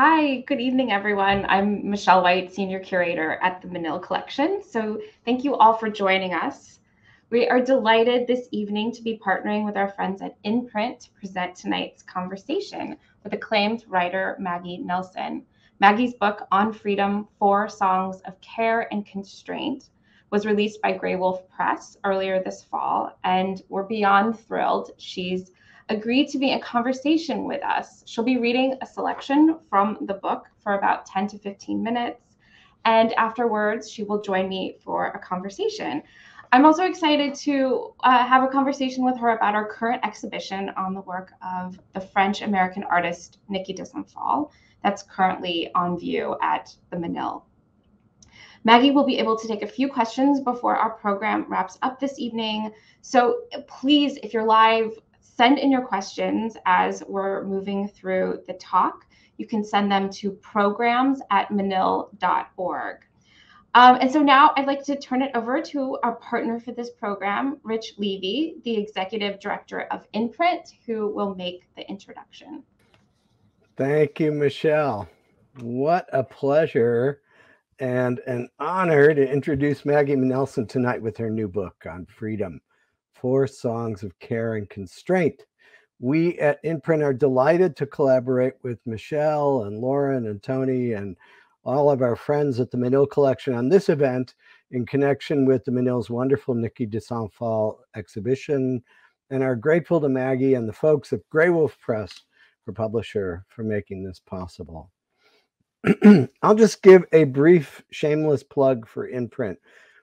Hi, good evening, everyone. I'm Michelle White, Senior Curator at the Menil Collection. So thank you all for joining us. We are delighted this evening to be partnering with our friends at InPrint to present tonight's conversation with acclaimed writer Maggie Nelson. Maggie's book, On Freedom Four Songs of Care and Constraint, was released by Graywolf Press earlier this fall, and we're beyond thrilled. She's agreed to be in conversation with us. She'll be reading a selection from the book for about 10 to 15 minutes. And afterwards, she will join me for a conversation. I'm also excited to uh, have a conversation with her about our current exhibition on the work of the French American artist Niki Phalle that's currently on view at the Menil. Maggie will be able to take a few questions before our program wraps up this evening. So please, if you're live, send in your questions as we're moving through the talk. You can send them to programs at menil.org. Um, and so now I'd like to turn it over to our partner for this program, Rich Levy, the Executive Director of InPrint, who will make the introduction. Thank you, Michelle. What a pleasure and an honor to introduce Maggie Nelson tonight with her new book on freedom four songs of care and constraint. We at InPrint are delighted to collaborate with Michelle and Lauren and Tony and all of our friends at the Menil Collection on this event in connection with the Menil's wonderful Niki de Saint Phalle exhibition and are grateful to Maggie and the folks at Graywolf Press for publisher for making this possible. I'll just give a brief shameless plug for InPrint.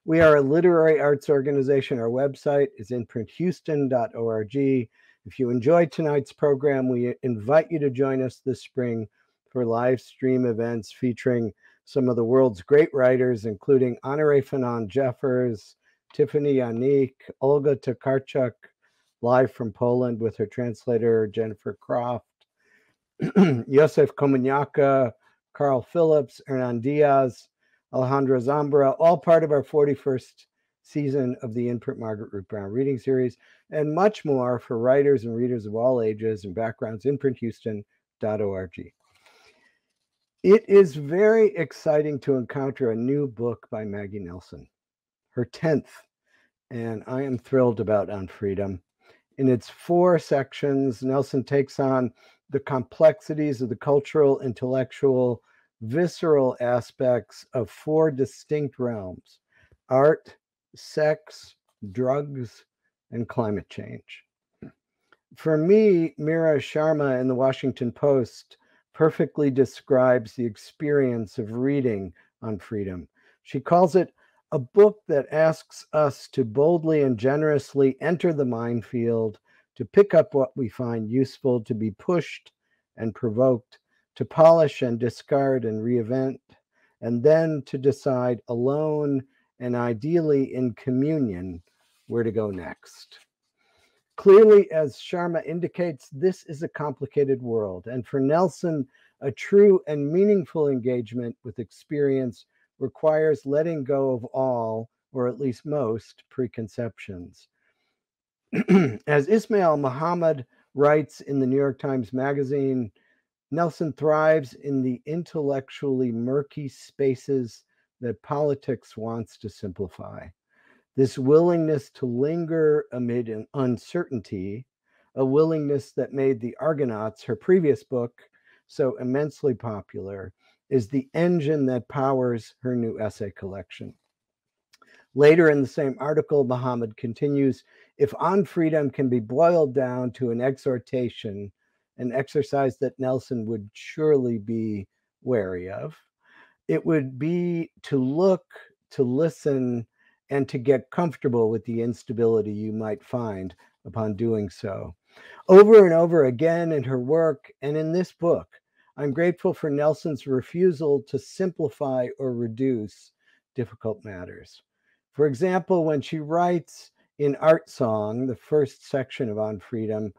We are a literary arts organization. Our website is inprinthouston.org. If you enjoyed tonight's program, we invite you to join us this spring for live stream events featuring some of the world's great writers, including Honorée Fanonne Jeffers, Tiffany Yanique, Olga Tokarczuk, live from Poland with her translator, Jennifer Croft, Yusef Komunyakaa, Carl Phillips, Hernan Diaz, Alejandro Zambra, all part of our 41st season of the InPrint Margaret Root Brown reading series, and much more for writers and readers of all ages and backgrounds, inprinthouston.org. It is very exciting to encounter a new book by Maggie Nelson, her 10th, and I am thrilled about On Freedom. In its four sections, Nelson takes on the complexities of the cultural, intellectual, visceral aspects of four distinct realms art, sex, drugs, and climate change. For me, Mira Sharma in the Washington Post perfectly describes the experience of reading on freedom. She calls it a book that asks us to boldly and generously enter the minefield, to pick up what we find useful, to be pushed and provoked, to polish and discard and reinvent, and then to decide alone and ideally in communion where to go next. Clearly, as Sharma indicates, this is a complicated world. And for Nelson, a true and meaningful engagement with experience requires letting go of all, or at least most, preconceptions. as Ismail Muhammad writes in the New York Times Magazine, Nelson thrives in the intellectually murky spaces that politics wants to simplify. This willingness to linger amid an uncertainty, a willingness that made The Argonauts, her previous book, so immensely popular, is the engine that powers her new essay collection. Later in the same article, Muhammad continues if On Freedom can be boiled down to an exhortation an exercise that Nelson would surely be wary of. It would be to look, to listen, and to get comfortable with the instability you might find upon doing so. Over and over again in her work and in this book, I'm grateful for Nelson's refusal to simplify or reduce difficult matters. For example, when she writes in Art Song, the first section of On Freedom,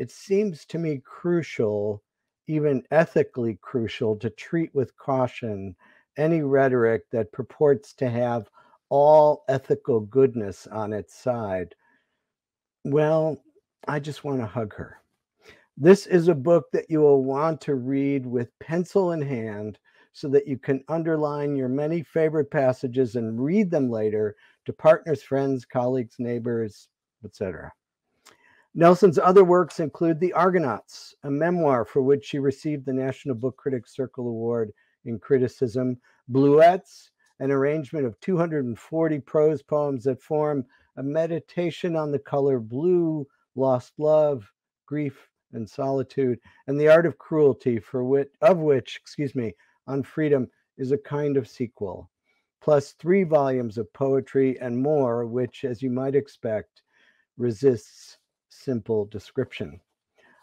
it seems to me crucial, even ethically crucial, to treat with caution any rhetoric that purports to have all ethical goodness on its side. Well, I just want to hug her. This is a book that you will want to read with pencil in hand so that you can underline your many favorite passages and read them later to partners, friends, colleagues, neighbors, etc. Nelson's other works include The Argonauts, a memoir for which she received the National Book Critics Circle Award in Criticism, Bluets, an arrangement of 240 prose poems that form a meditation on the color blue, lost love, grief, and solitude, and the art of cruelty, for which of which, excuse me, on freedom is a kind of sequel, plus three volumes of poetry and more, which, as you might expect, resists simple description.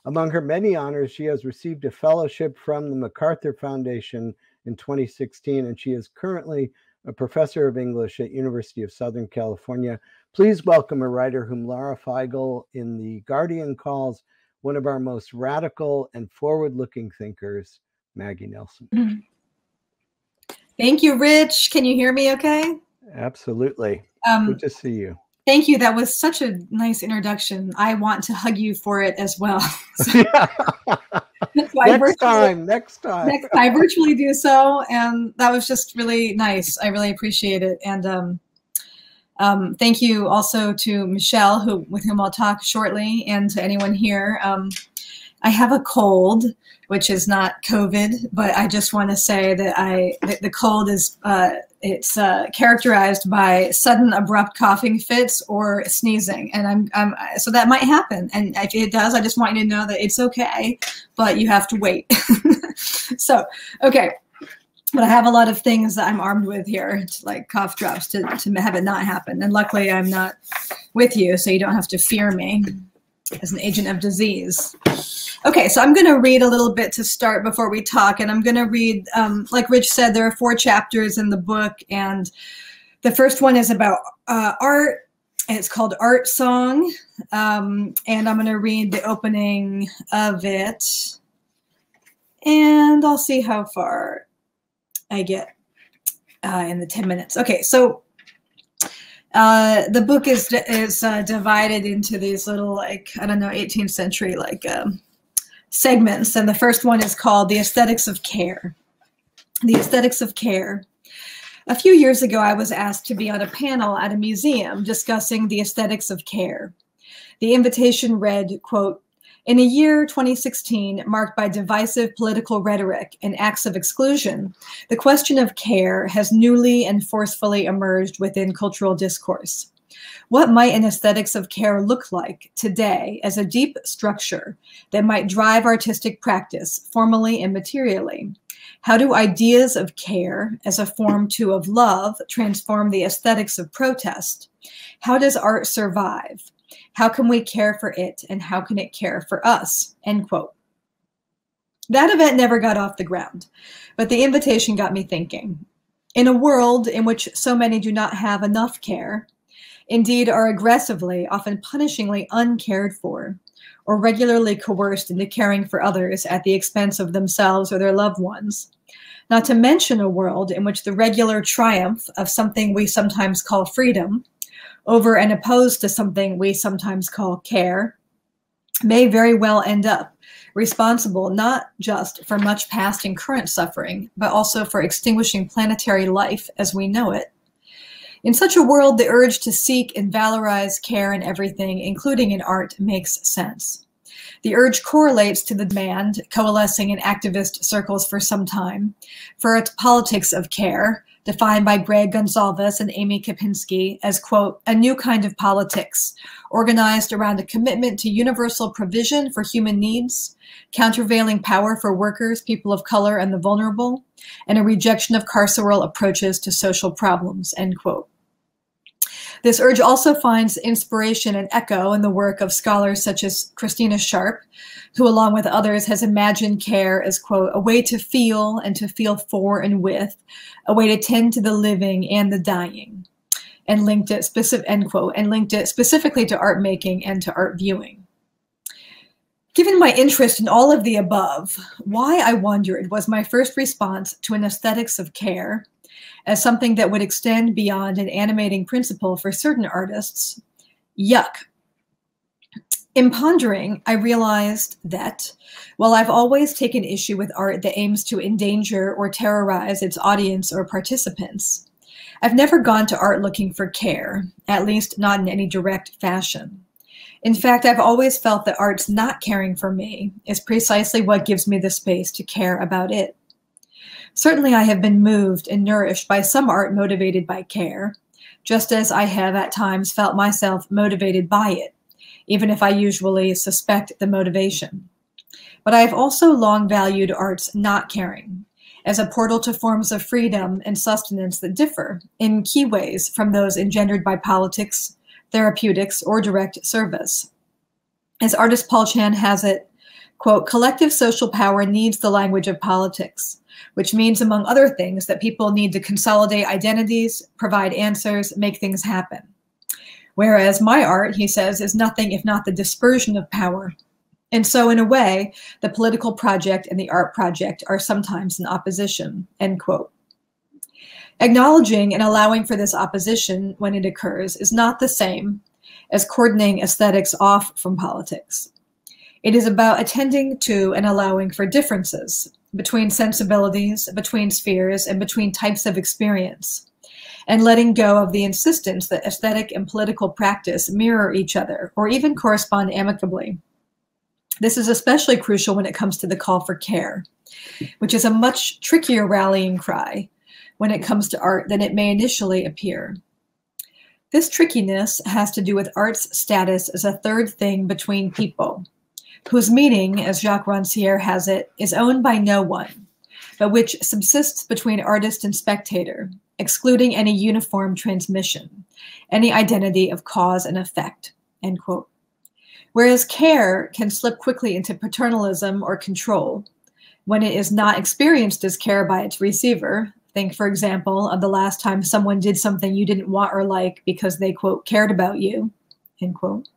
Among her many honors, she has received a fellowship from the MacArthur Foundation in 2016, and she is currently a professor of English at University of Southern California. Please welcome a writer whom Laura Feigel in The Guardian calls one of our most radical and forward-looking thinkers, Maggie Nelson. Thank you, Rich. Can you hear me okay? Absolutely. Um, Good to see you. Thank you. That was such a nice introduction. I want to hug you for it as well. So, next time, next time. Next, I virtually do so, and that was just really nice. I really appreciate it, and um, um, thank you also to Michelle, who with whom I'll talk shortly, and to anyone here. Um, I have a cold, which is not COVID, but I just want to say that I the cold is uh, it's uh, characterized by sudden abrupt coughing fits or sneezing, and I'm, I'm so that might happen. And if it does, I just want you to know that it's okay, but you have to wait. so okay. But I have a lot of things that I'm armed with here, like cough drops, to, to have it not happen. And luckily, I'm not with you, so you don't have to fear me as an agent of disease. Okay, so I'm going to read a little bit to start before we talk, and I'm going to read, um, like Rich said, there are four chapters in the book, and the first one is about uh, art, and it's called Art Song, um, and I'm going to read the opening of it, and I'll see how far I get uh, in the 10 minutes. Okay, so uh, the book is is uh, divided into these little like I don't know 18th century like um, segments, and the first one is called the aesthetics of care. The aesthetics of care. A few years ago, I was asked to be on a panel at a museum discussing the aesthetics of care. The invitation read, quote, in a year 2016 marked by divisive political rhetoric and acts of exclusion, the question of care has newly and forcefully emerged within cultural discourse. What might an aesthetics of care look like today as a deep structure that might drive artistic practice formally and materially? How do ideas of care as a form too of love transform the aesthetics of protest? How does art survive? How can we care for it and how can it care for us? End quote. That event never got off the ground, but the invitation got me thinking. In a world in which so many do not have enough care, indeed are aggressively, often punishingly uncared for, or regularly coerced into caring for others at the expense of themselves or their loved ones. Not to mention a world in which the regular triumph of something we sometimes call freedom over and opposed to something we sometimes call care may very well end up responsible not just for much past and current suffering, but also for extinguishing planetary life as we know it in such a world, the urge to seek and valorize care in everything, including in art, makes sense. The urge correlates to the demand, coalescing in activist circles for some time, for a politics of care, defined by Greg Gonsalves and Amy Kapczynski as, quote, a new kind of politics, organized around a commitment to universal provision for human needs, countervailing power for workers, people of color, and the vulnerable, and a rejection of carceral approaches to social problems, end quote. This urge also finds inspiration and echo in the work of scholars such as Christina Sharpe, who along with others has imagined care as, quote, a way to feel and to feel for and with, a way to tend to the living and the dying, and linked it specific, end quote, and linked it specifically to art making and to art viewing. Given my interest in all of the above, why I wondered was my first response to an aesthetics of care as something that would extend beyond an animating principle for certain artists. Yuck. In pondering, I realized that while I've always taken issue with art that aims to endanger or terrorize its audience or participants, I've never gone to art looking for care, at least not in any direct fashion. In fact, I've always felt that art's not caring for me is precisely what gives me the space to care about it. Certainly, I have been moved and nourished by some art motivated by care, just as I have at times felt myself motivated by it even if I usually suspect the motivation. But I have also long valued art's not caring as a portal to forms of freedom and sustenance that differ in key ways from those engendered by politics, therapeutics, or direct service. As artist Paul Chan has it, quote, collective social power needs the language of politics, which means, among other things, that people need to consolidate identities, provide answers, make things happen. Whereas my art, he says, is nothing if not the dispersion of power. And so, in a way, the political project and the art project are sometimes in opposition, end quote. Acknowledging and allowing for this opposition when it occurs is not the same as cordoning aesthetics off from politics. It is about attending to and allowing for differences between sensibilities, between spheres, and between types of experience and letting go of the insistence that aesthetic and political practice mirror each other or even correspond amicably. This is especially crucial when it comes to the call for care, which is a much trickier rallying cry when it comes to art than it may initially appear. This trickiness has to do with art's status as a third thing between people, whose meaning, as Jacques Rancière has it, is owned by no one, but which subsists between artist and spectator, excluding any uniform transmission, any identity of cause and effect, end quote. Whereas care can slip quickly into paternalism or control when it is not experienced as care by its receiver. Think, for example, of the last time someone did something you didn't want or like because they, quote, cared about you, end quote.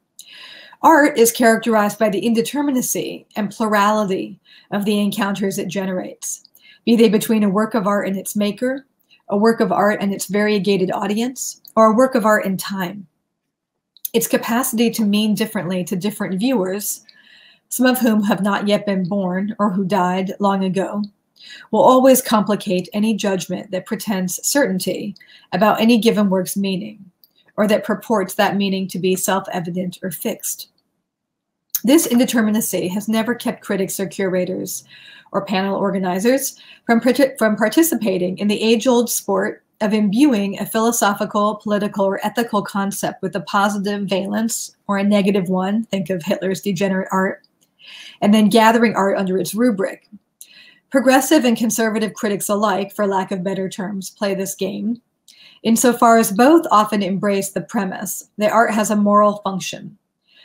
Art is characterized by the indeterminacy and plurality of the encounters it generates, be they between a work of art and its maker, a work of art and its variegated audience, or a work of art in time. Its capacity to mean differently to different viewers, some of whom have not yet been born or who died long ago, will always complicate any judgment that pretends certainty about any given work's meaning, or that purports that meaning to be self evident or fixed. This indeterminacy has never kept critics or curators or panel organizers from, from participating in the age old sport of imbuing a philosophical, political, or ethical concept with a positive valence or a negative one, think of Hitler's degenerate art, and then gathering art under its rubric. Progressive and conservative critics alike, for lack of better terms, play this game, insofar as both often embrace the premise that art has a moral function,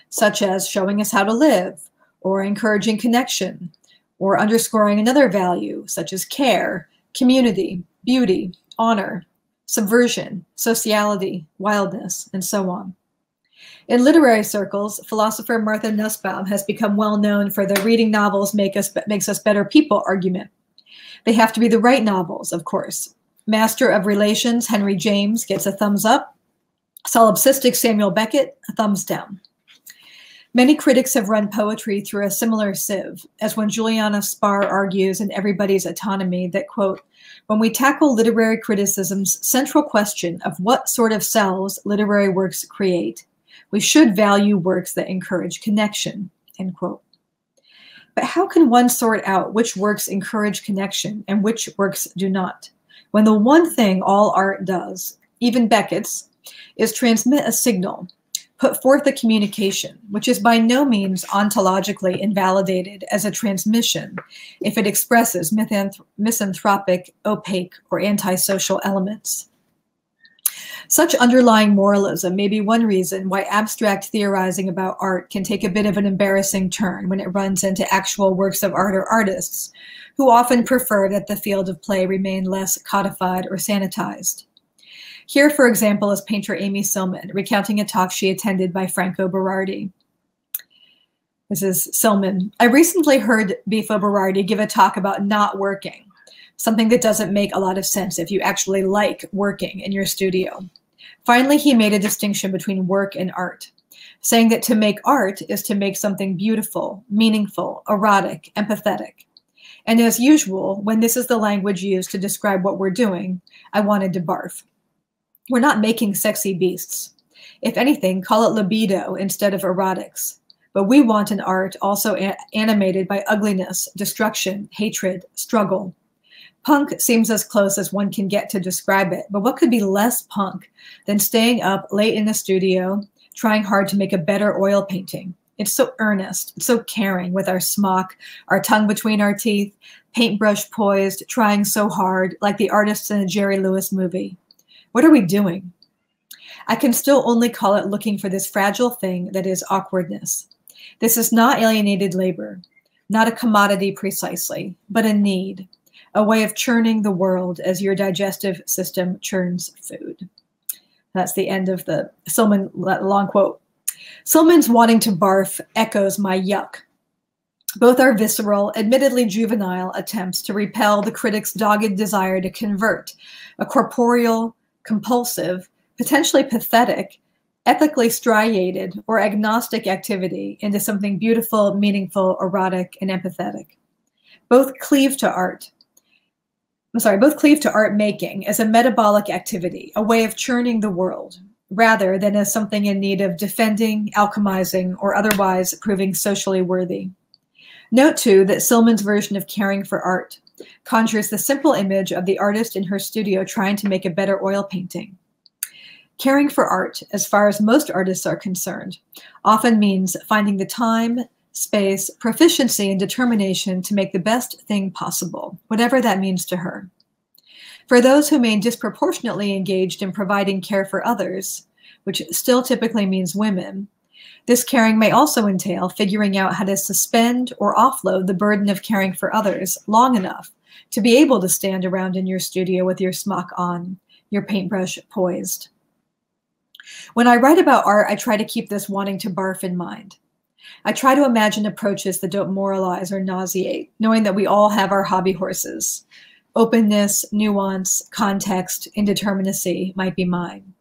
such as showing us how to live, or encouraging connection, or underscoring another value, such as care, community, beauty, honor, subversion, sociality, wildness, and so on. In literary circles, philosopher Martha Nussbaum has become well known for the reading novels make us, makes us better people argument. They have to be the right novels, of course. Master of Relations Henry James gets a thumbs up. Solipsistic Samuel Beckett, a thumbs down. Many critics have run poetry through a similar sieve, as when Juliana Spahr argues in Everybody's Autonomy that, quote, when we tackle literary criticism's central question of what sort of selves literary works create, we should value works that encourage connection, end quote. But how can one sort out which works encourage connection and which works do not? When the one thing all art does, even Beckett's, is transmit a signal put forth a communication, which is by no means ontologically invalidated as a transmission if it expresses misanthropic, opaque, or antisocial elements. Such underlying moralism may be one reason why abstract theorizing about art can take a bit of an embarrassing turn when it runs into actual works of art or artists, who often prefer that the field of play remain less codified or sanitized. Here, for example, is painter Amy Sillman recounting a talk she attended by Franco Berardi. This is Sillman. I recently heard Bifo Berardi give a talk about not working, something that doesn't make a lot of sense if you actually like working in your studio. Finally, he made a distinction between work and art. saying that to make art is to make something beautiful, meaningful, erotic, empathetic. And as usual, when this is the language used to describe what we're doing, I wanted to barf. We're not making sexy beasts. If anything, call it libido instead of erotics. But we want an art also animated by ugliness, destruction, hatred, struggle. Punk seems as close as one can get to describe it, but what could be less punk than staying up late in the studio, trying hard to make a better oil painting? It's so earnest, so caring with our smock, our tongue between our teeth, paintbrush poised, trying so hard, like the artists in a Jerry Lewis movie. What are we doing? I can still only call it looking for this fragile thing that is awkwardness. This is not alienated labor, not a commodity precisely, but a need, a way of churning the world as your digestive system churns food. That's the end of the Sillman long quote. Sillman's wanting to barf echoes my yuck. Both are visceral, admittedly juvenile attempts to repel the critic's dogged desire to convert a corporeal, compulsive, potentially pathetic, ethically striated, or agnostic activity into something beautiful, meaningful, erotic, and empathetic. Both cleave to art. I'm sorry, both cleave to art making as a metabolic activity, a way of churning the world, rather than as something in need of defending, alchemizing, or otherwise proving socially worthy. Note too that Sillman's version of caring for art conjures the simple image of the artist in her studio trying to make a better oil painting. Caring for art, as far as most artists are concerned, often means finding the time, space, proficiency, and determination to make the best thing possible, whatever that means to her. For those who remain disproportionately engaged in providing care for others, which still typically means women, this caring may also entail figuring out how to suspend or offload the burden of caring for others long enough to be able to stand around in your studio with your smock on, your paintbrush poised. When I write about art, I try to keep this wanting to barf in mind. I try to imagine approaches that don't moralize or nauseate, knowing that we all have our hobby horses. Openness, nuance, context, indeterminacy might be mine.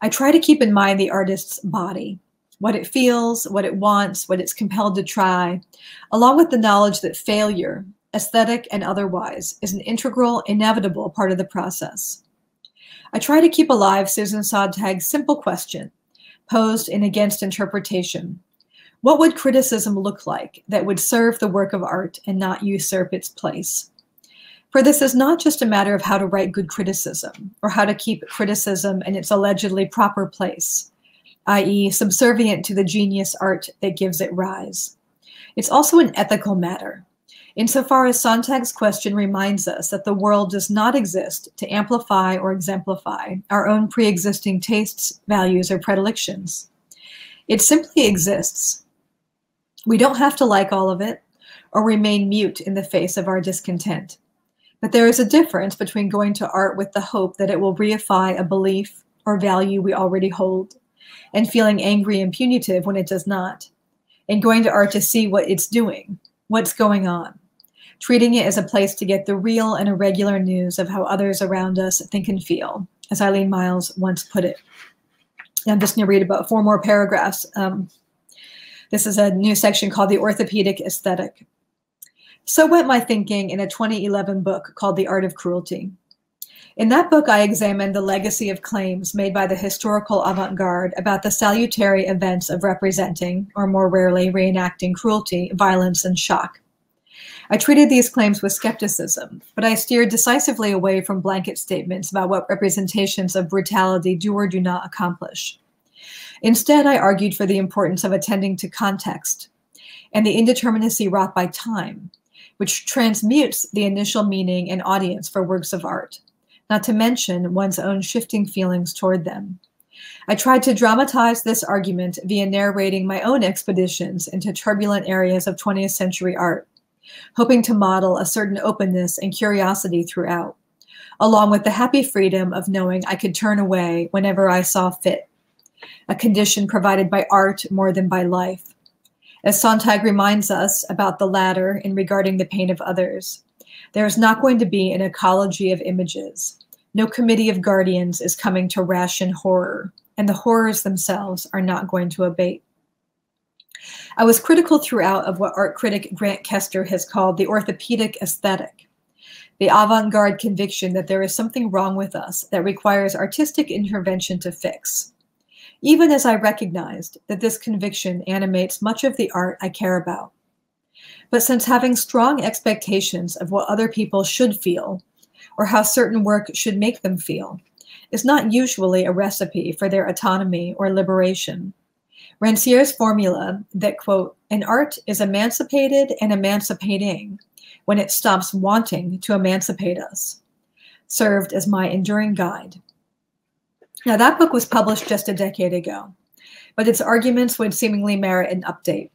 I try to keep in mind the artist's body, what it feels, what it wants, what it's compelled to try, along with the knowledge that failure, aesthetic and otherwise, is an integral, inevitable part of the process. I try to keep alive Susan Sontag's simple question, posed in Against Interpretation. What would criticism look like that would serve the work of art and not usurp its place? For this is not just a matter of how to write good criticism or how to keep criticism in its allegedly proper place, i.e., subservient to the genius art that gives it rise. It's also an ethical matter, insofar as Sontag's question reminds us that the world does not exist to amplify or exemplify our own pre existing tastes, values, or predilections. It simply exists. We don't have to like all of it or remain mute in the face of our discontent. But there is a difference between going to art with the hope that it will reify a belief or value we already hold, and feeling angry and punitive when it does not, and going to art to see what it's doing, what's going on, treating it as a place to get the real and irregular news of how others around us think and feel, as Eileen Miles once put it. I'm just going to read about four more paragraphs. Um, this is a new section called The Orthopedic Aesthetic. So went my thinking in a 2011 book called The Art of Cruelty. In that book, I examined the legacy of claims made by the historical avant garde about the salutary events of representing, or more rarely, reenacting cruelty, violence, and shock. I treated these claims with skepticism, but I steered decisively away from blanket statements about what representations of brutality do or do not accomplish. Instead, I argued for the importance of attending to context and the indeterminacy wrought by time, which transmutes the initial meaning and audience for works of art, not to mention one's own shifting feelings toward them. I tried to dramatize this argument via narrating my own expeditions into turbulent areas of 20th century art, hoping to model a certain openness and curiosity throughout, along with the happy freedom of knowing I could turn away whenever I saw fit, a condition provided by art more than by life as Sontag reminds us about the latter in regarding the pain of others. There is not going to be an ecology of images. No committee of guardians is coming to ration horror, and the horrors themselves are not going to abate. I was critical throughout of what art critic Grant Kester has called the orthopedic aesthetic, the avant garde conviction that there is something wrong with us that requires artistic intervention to fix. Even as I recognized that this conviction animates much of the art I care about. But since having strong expectations of what other people should feel, or how certain work should make them feel, is not usually a recipe for their autonomy or liberation, Ranciere's formula that, quote, an art is emancipated and emancipating when it stops wanting to emancipate us, served as my enduring guide. Now, that book was published just a decade ago, but its arguments would seemingly merit an update.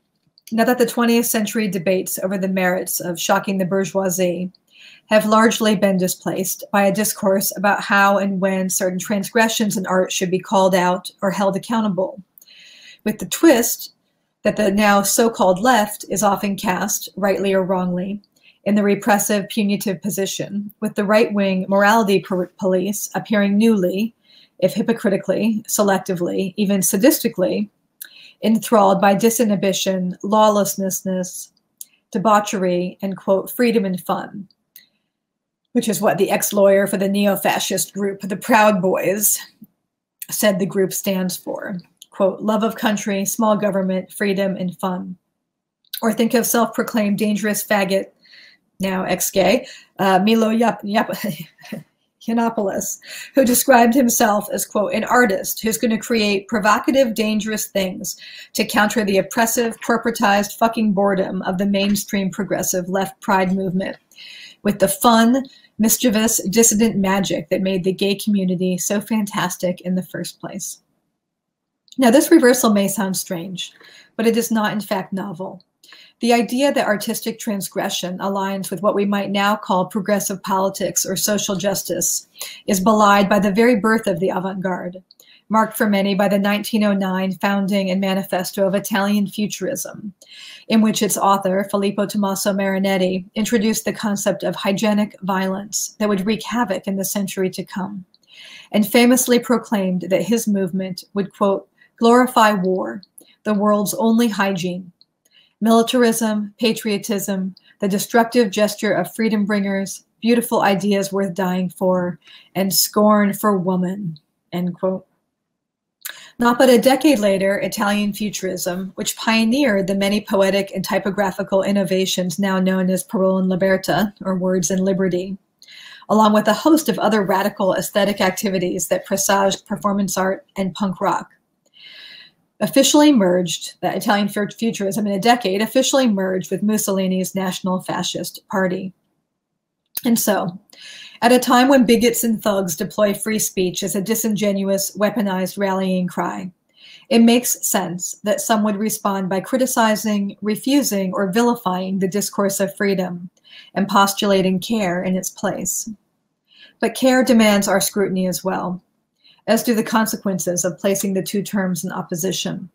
Now that the 20th century debates over the merits of shocking the bourgeoisie have largely been displaced by a discourse about how and when certain transgressions in art should be called out or held accountable with the twist that the now so-called left is often cast, rightly or wrongly, in the repressive, punitive position, with the right-wing morality police appearing newly, if hypocritically, selectively, even sadistically, enthralled by disinhibition, lawlessness, debauchery, and quote, freedom and fun, which is what the ex-lawyer for the neo-fascist group, the Proud Boys, said the group stands for quote, love of country, small government, freedom, and fun. Or think of self proclaimed dangerous faggot, now ex gay, uh, Milo Yap- Yap- Yiannopoulos, who described himself as, quote, an artist who's going to create provocative, dangerous things to counter the oppressive, corporatized fucking boredom of the mainstream progressive left pride movement with the fun, mischievous, dissident magic that made the gay community so fantastic in the first place. Now, this reversal may sound strange, but it is not, in fact, novel. The idea that artistic transgression aligns with what we might now call progressive politics or social justice is belied by the very birth of the avant garde, marked for many by the 1909 founding and manifesto of Italian Futurism, in which its author, Filippo Tommaso Marinetti, introduced the concept of hygienic violence that would wreak havoc in the century to come, and famously proclaimed that his movement would, quote, glorify war, the world's only hygiene. Militarism, patriotism, the destructive gesture of freedom bringers, beautiful ideas worth dying for, and scorn for woman. End quote. Not but a decade later, Italian Futurism, which pioneered the many poetic and typographical innovations now known as Parole and Libertà, or Words and Liberty, along with a host of other radical aesthetic activities that presaged performance art and punk rock, officially merged, the Italian Futurism in a decade, officially merged with Mussolini's National Fascist Party. And so, at a time when bigots and thugs deploy free speech as a disingenuous, weaponized rallying cry, it makes sense that some would respond by criticizing, refusing, or vilifying the discourse of freedom and postulating care in its place. But care demands our scrutiny as well as do the consequences of placing the two terms in opposition.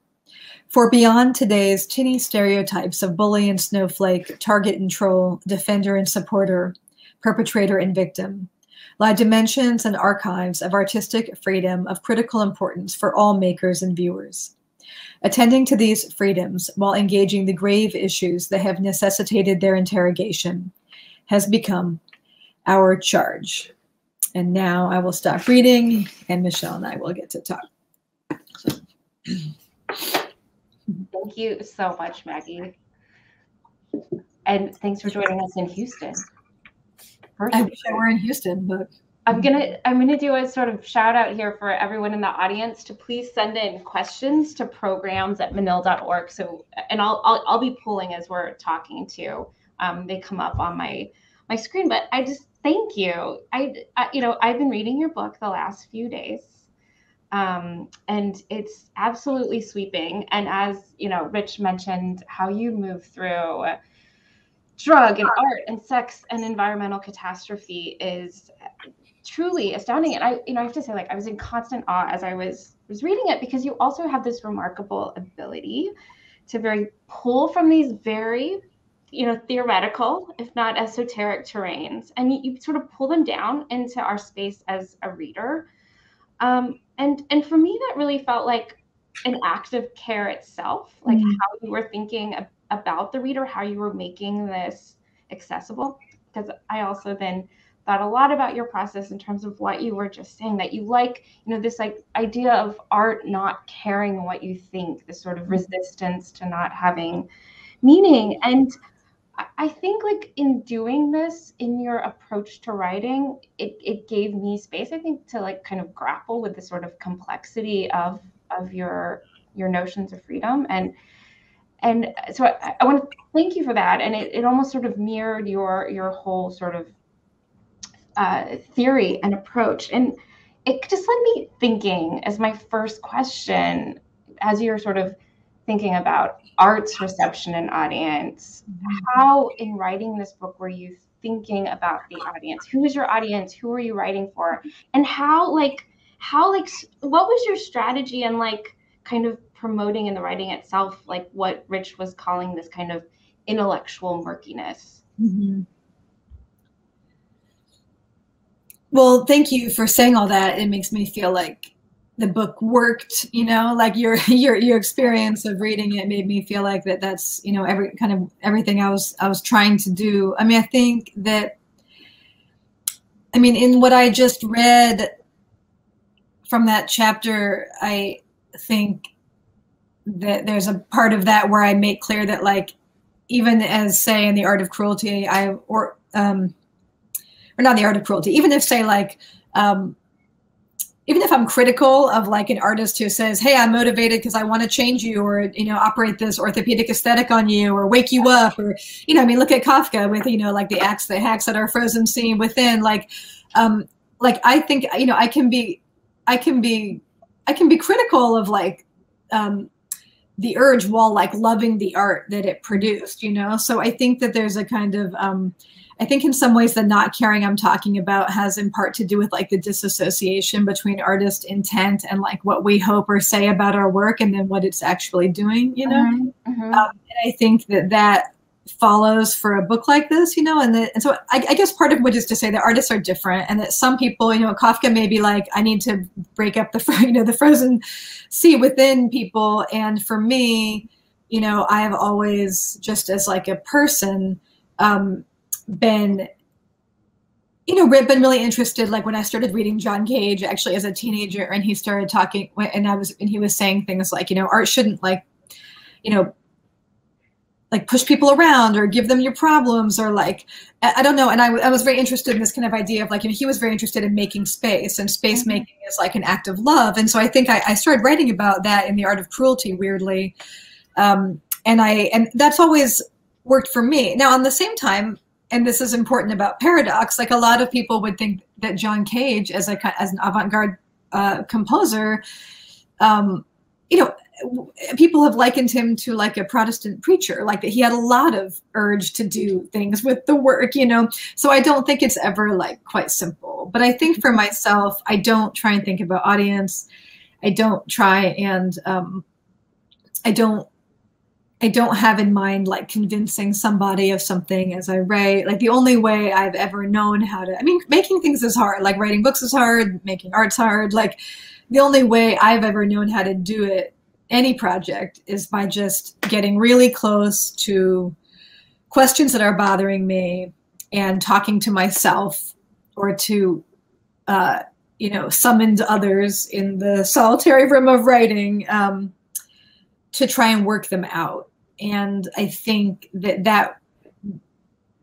For beyond today's tinny stereotypes of bully and snowflake, target and troll, defender and supporter, perpetrator and victim, lie dimensions and archives of artistic freedom of critical importance for all makers and viewers. Attending to these freedoms while engaging the grave issues that have necessitated their interrogation has become our charge. And now I will stop reading and Michelle and I will get to talk. Thank you so much, Maggie. And thanks for joining us in Houston. First I wish I were in Houston, but I'm gonna I'm gonna do a sort of shout out here for everyone in the audience to please send in questions to programs at menil.org. So and I'll I'll, I'll be pulling as we're talking to. Um, they come up on my my screen, but I just thank you. I, I, you know, I've been reading your book the last few days. Um, and it's absolutely sweeping. And as you know, Rich mentioned how you move through drug and art and sex and environmental catastrophe is truly astounding. And I, you know, I have to say, like, I was in constant awe as I was was reading it because you also have this remarkable ability to very pull from these very you know theoretical if not esoteric terrains. And you, you, sort of pull them down into our space as a reader. Um, and and for me that really felt like an act of care itself like Mhm. how you were thinking ab- about the reader how you were making this accessible. Because i also then thought a lot about your process in terms of what you were just saying that you like you know this like idea of art not caring what you think this sort of resistance to not having meaning. And I- think like in doing this in your approach to writing, it, it gave me space, I think, to like kind of grapple with the sort of complexity of of your your notions of freedom. And and so I, I want to thank you for that. And it, it almost sort of mirrored your your whole sort of uh, theory and approach. And it just led me thinking as my first question, as you're sort of thinking about art's reception and audience, how in writing this book were you thinking about the audience? Who is your audience? Who are you writing for? And how like how like what was your strategy and like kind of promoting in the writing itself like what Rich was calling this kind of intellectual murkiness? Mhm. Well, thank you for saying all that. It makes me feel like the book worked, you know, like your your your experience of reading it made me feel like that that's, you know, every kind of everything I was I was trying to do. I mean, I think that I mean, in what I just read from that chapter, I think that there's a part of that where I make clear that like even as say in the art of cruelty, I or um or not the art of cruelty, even if say like um even if I'm critical of like an artist who says, "Hey, I'm motivated because I want to change you, or you know, operate this orthopedic aesthetic on you, or wake you up, or you know, I mean, look at Kafka with you know, like the axe that hacks at our frozen scene within, like, um, like I think you know, I can be, I can be, I can be critical of like, um, the urge while like loving the art that it produced, you know. So I think that there's a kind of um, I think in some ways the not caring I'm talking about has in part to do with like the disassociation between artist intent and like what we hope or say about our work and then what it's actually doing, you know. Mhm, mhm. Um, and I think that that follows for a book like this, you know, and, the, and so I, I guess part of which is to say that artists are different and that some people, you know, Kafka may be like, I need to break up the, you know, the frozen sea within people. And for me, you know, I've always just as like a person, um, been you know re- been really interested like when i started reading john cage actually as a teenager and he started talking and i was and he was saying things like you know art shouldn't like you know like push people around or give them your problems or like i, don't know and I, I was very interested in this kind of idea of like you know, he was very interested in making space and space Mhm. making is like an act of love and so i think I, I started writing about that in the art of cruelty weirdly um, and i and that's always worked for me now on the same time and this is important about paradox like a lot of people would think that john cage as a as an avant-garde uh, composer um, you know people have likened him to like a protestant preacher like that he had a lot of urge to do things with the work you know? So i don't think it's ever like quite simple. But i think for myself i don't try and think about audience. I don't try and um, i don't I don't have in mind like convincing somebody of something as I write. Like the only way I've ever known how to, I mean, making things is hard. Like writing books is hard, making art's hard. Like the only way I've ever known how to do it, any project, is by just getting really close to questions that are bothering me and talking to myself or to, uh, you know, summoned others in the solitary room of writing um, to try and work them out and I think that that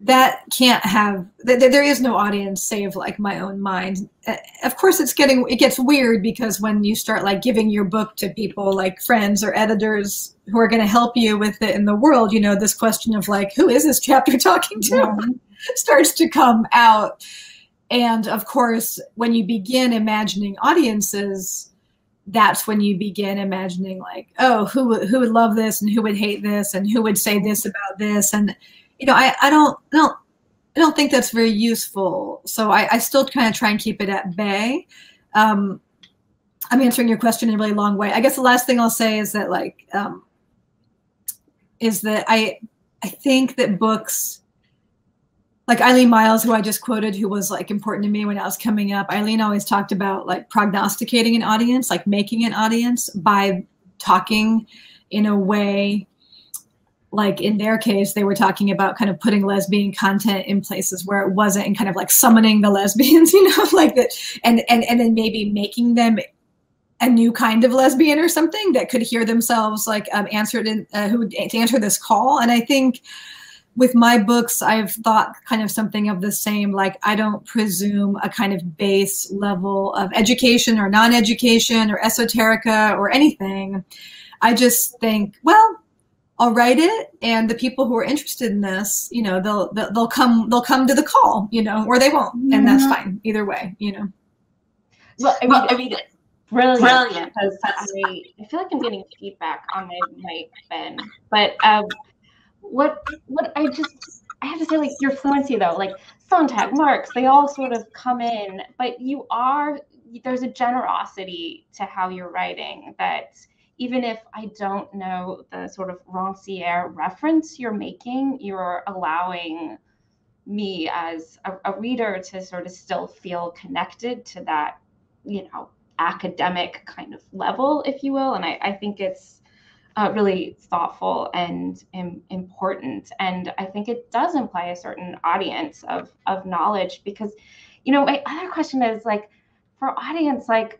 that can't have that there is no audience save like my own mind. Uh, Of course, it's getting it gets weird because when you start like giving your book to people like friends or editors who are going to help you with it in the world, you know, this question of like who is this chapter talking to Mhm. starts to come out. And of course, when you begin imagining audiences, that's when you begin imagining like, oh, who who would love this and who would hate this and who would say this about this. And you know, I, I don't I don't I don't think that's very useful. So I, I still kind of try and keep it at bay. Um, I'm answering your question in a really long way. I guess the last thing I'll say is that like um, is that I I think that books like Eileen Miles, who I just quoted, who was like important to me when I was coming up. Eileen always talked about like prognosticating an audience, like making an audience by talking in a way like in their case they were talking about kind of putting lesbian content in places where it wasn't and kind of like summoning the lesbians you know like that and and and then maybe making them a new kind of lesbian or something that could hear themselves like um, answered in uh, who would answer this call and i think with my books i've thought kind of something of the same like i don't presume a kind of base level of education or non-education or esoterica or anything i just think well I'll write it, and the people who are interested in this, you know, they'll they'll come they'll come to the call, you know, or they won't, and that's fine either way, you know. Well, I mean, well, I mean brilliant, brilliant. Because I, I feel like I'm getting feedback on my mic, Ben. But um, what what I just I have to say, like your fluency though, like Sontag, Marx, they all sort of come in, but you are there's a generosity to how you're writing that even if I don't know the sort of Rancière reference you're making, you're allowing me as a, a, reader to sort of still feel connected to that, you know, academic kind of level, if you will. And I, I think it's uh, really thoughtful and Im- important. And I think it does imply a certain audience of, of knowledge because, you know, my other question is like, for audience, like,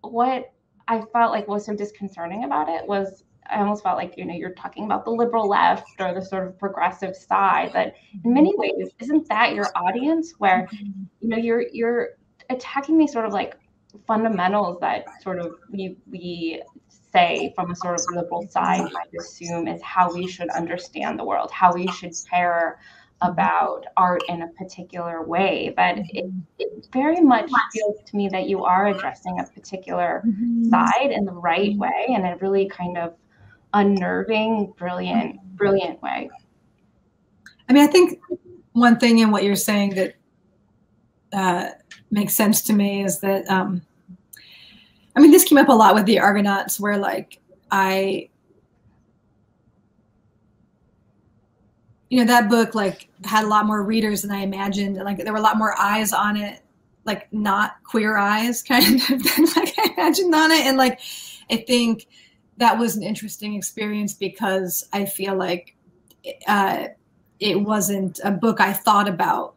what I felt like was so disconcerting about it was I almost felt like you know you're talking about the liberal left or the sort of progressive side, but in many ways, isn't that your audience where you know you're you're attacking these sort of like fundamentals that sort of we we say from a sort of liberal side I assume is how we should understand the world, how we should care about art in a particular way, but it, it, very much feels to me that you are addressing a particular mm-hmm. side in the right mm-hmm. way in a really kind of unnerving, brilliant, brilliant way. I mean, I think one thing in what you're saying that uh, makes sense to me is that, um, I mean, this came up a lot with the Argonauts, where like I you know that book like had a lot more readers than i imagined. Like there were a lot more eyes on it like not queer eyes kind of than like i imagined on it. And like i think that was an interesting experience because i feel like uh, it wasn't a book i thought about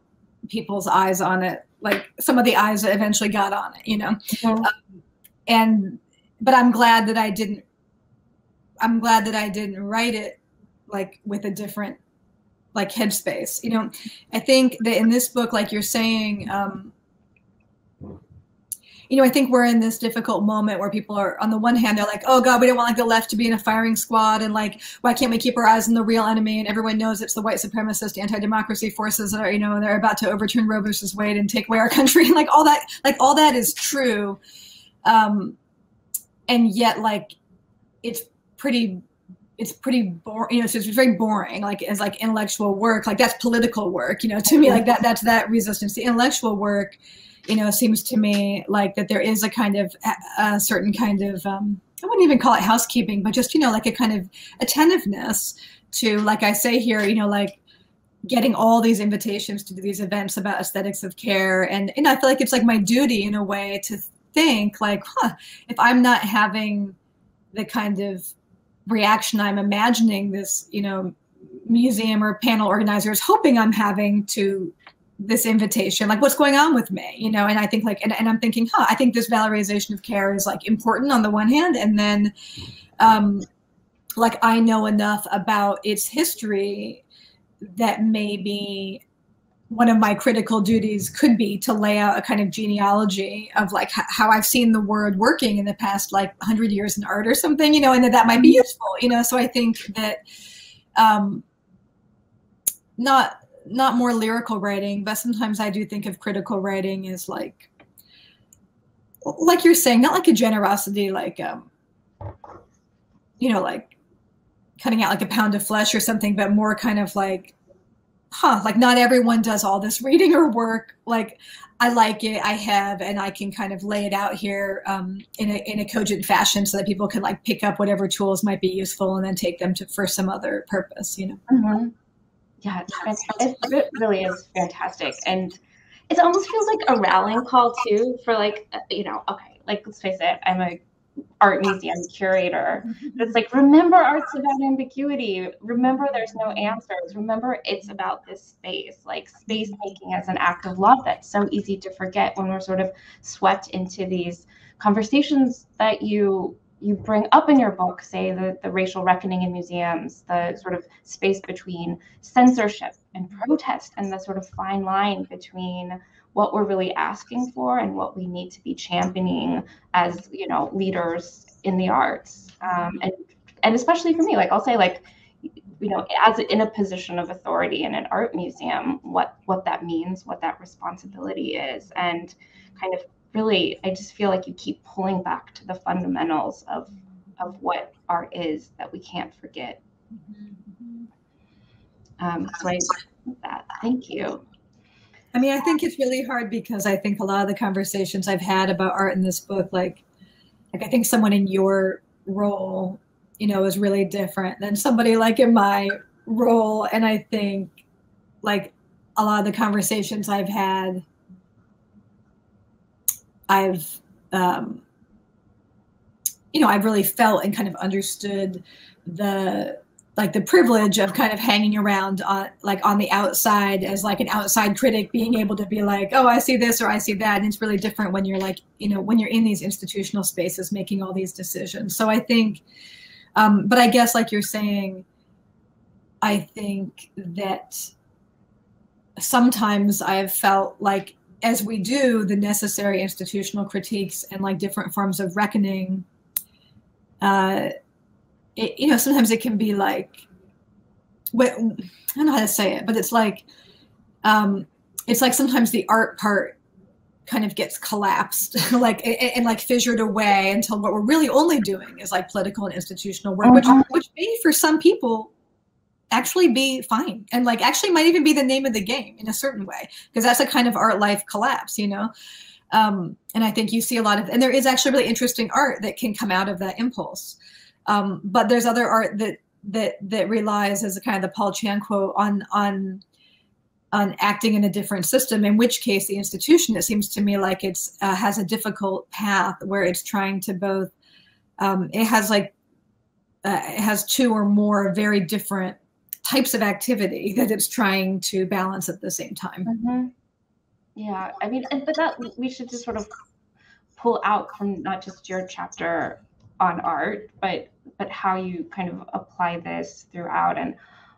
people's eyes on it like some of the eyes that eventually got on it you know? Mm-hmm. um, and but i'm glad that i didn't i'm glad that i didn't write it like with a different like headspace you know? I think that in this book like you're saying um, you know i think we're in this difficult moment where people are on the one hand they're like oh god we don't want like the left to be in a firing squad and like why can't we keep our eyes on the real enemy? And everyone knows it's the white supremacist anti-democracy forces that are you know they're about to overturn roe versus wade and take away our country and like all that like all that is true um and yet like it's pretty it's pretty boring you know so it's very boring like as like intellectual work. Like that's political work you know to me like that that's that resistance. The intellectual work you know seems to me like that there is a kind of a certain kind of um, i wouldn't even call it housekeeping but just you know like a kind of attentiveness to like i say here you know like getting all these invitations to these events about aesthetics of care. And and i feel like it's like my duty in a way to think like huh if i'm not having the kind of reaction I'm imagining this, you know, museum or panel organizers hoping I'm having to this invitation like what's going on with me you know? And i think like and, and i'm thinking huh i think this valorization of care is like important on the one hand and then um like i know enough about its history that maybe one of my critical duties could be to lay out a kind of genealogy of like how I've seen the word working in the past like 100 years in art or something, you know, and that that might be mm-hmm. useful, you know. So I think that um, not not more lyrical writing, but sometimes I do think of critical writing as like like you're saying, not like a generosity, like um, you know, like cutting out like a pound of flesh or something, but more kind of like huh, like not everyone does all this reading or work. Like I like it, I have, and I can kind of lay it out here um, in, a, in a cogent fashion so that people can like pick up whatever tools might be useful and then take them to for some other purpose, you know. Mm-hmm. yeah, it really is fantastic. And it almost feels like a rallying call too for like, uh, you know, okay, like let's face it, I'm a art museum curator. Mm-hmm. It's like, remember art's about ambiguity. Remember there's no answers. Remember it's about this space, like space making as an act of love that's so easy to forget when we're sort of swept into these conversations that you you bring up in your book, say the, the racial reckoning in museums, the sort of space between censorship and protest, and the sort of fine line between what we're really asking for and what we need to be championing as you know leaders in the arts, um, and and especially for me, like I'll say like you know as in a position of authority in an art museum what what that means what that responsibility is. And kind of really i just feel like you keep pulling back to the fundamentals of of what art is that we can't forget. Um, so i that. Thank you i mean i think it's really hard because i think a lot of the conversations i've had about art in this book like like i think someone in your role you know is really different than somebody like in my role. And i think like a lot of the conversations i've had I've, um, you know, I've really felt and kind of understood the like the privilege of kind of hanging around on like on the outside as like an outside critic being able to be like oh i see this or i see that. And it's really different when you're like you know when you're in these institutional spaces making all these decisions. So i think um, but i guess like you're saying i think that sometimes i've felt like as we do the necessary institutional critiques and like different forms of reckoning, uh, it, you know, sometimes it can be like, what, I don't know how to say it, but it's like, um, it's like sometimes the art part kind of gets collapsed, like and, and, like fissured away until what we're really only doing is like political and institutional work, which uh-huh. which may for some people actually be fine and like actually might even be the name of the game in a certain way because that's a kind of art life collapse you know um, and i think you see a lot of and there is actually really interesting art that can come out of that impulse um, but there's other art that that that relies as a kind of the paul chan quote on on on acting in a different system in which case the institution it seems to me like it's uh, has a difficult path where it's trying to both um, it has like uh, it has two or more very different types of activity that it's trying to balance at the same time. Mm-hmm. Yeah, I mean, but that we should just sort of pull out from not just your chapter on art, but but how you kind of apply this throughout. And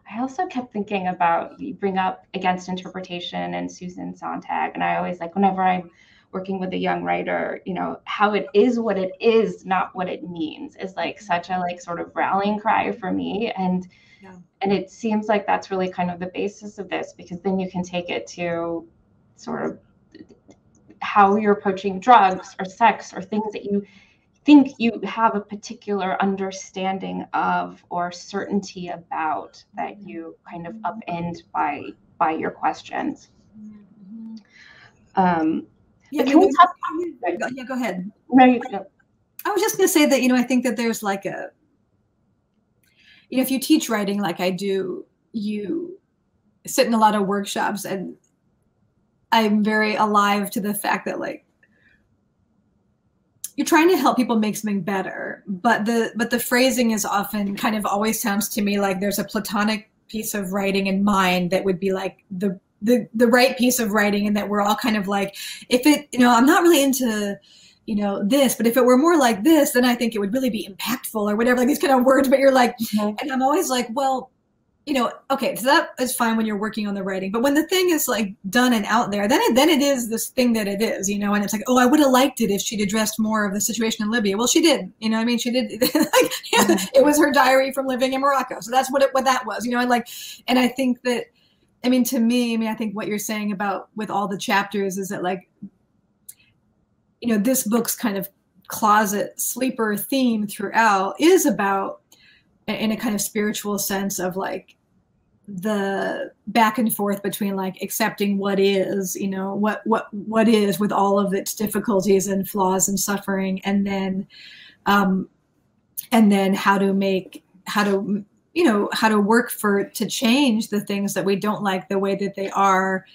I also kept thinking about you bring up against interpretation and Susan Sontag, and I always like whenever I'm working with a young writer, you know, how it is what it is, not what it means, is like mm-hmm. such a like sort of rallying cry for me. And yeah. And it seems like that's really kind of the basis of this because then you can take it to sort of how you're approaching drugs or sex or things that you think you have a particular understanding of or certainty about that you kind of upend by by your questions. Um, yeah, can we talk? Yeah, go ahead. No, you. No. I was just going to say that you know I think that there's like a you know if you teach writing like i do you sit in a lot of workshops and i'm very alive to the fact that like you're trying to help people make something better but the but the phrasing is often kind of always sounds to me like there's a platonic piece of writing in mind that would be like the the the right piece of writing and that we're all kind of like if it you know i'm not really into you know this but if it were more like this then i think it would really be impactful or whatever like these kind of words but you're like mm-hmm. and i'm always like well you know okay so that is fine when you're working on the writing but when the thing is like done and out there then it then it is this thing that it is you know and it's like oh i would have liked it if she'd addressed more of the situation in libya well she did you know i mean she did like mm-hmm. it was her diary from living in morocco so that's what it what that was you know and like and i think that i mean to me i mean i think what you're saying about with all the chapters is that like you know, this book's kind of closet sleeper theme throughout is about, in a kind of spiritual sense, of like the back and forth between like accepting what is, you know, what what what is with all of its difficulties and flaws and suffering, and then, um, and then how to make how to you know how to work for to change the things that we don't like the way that they are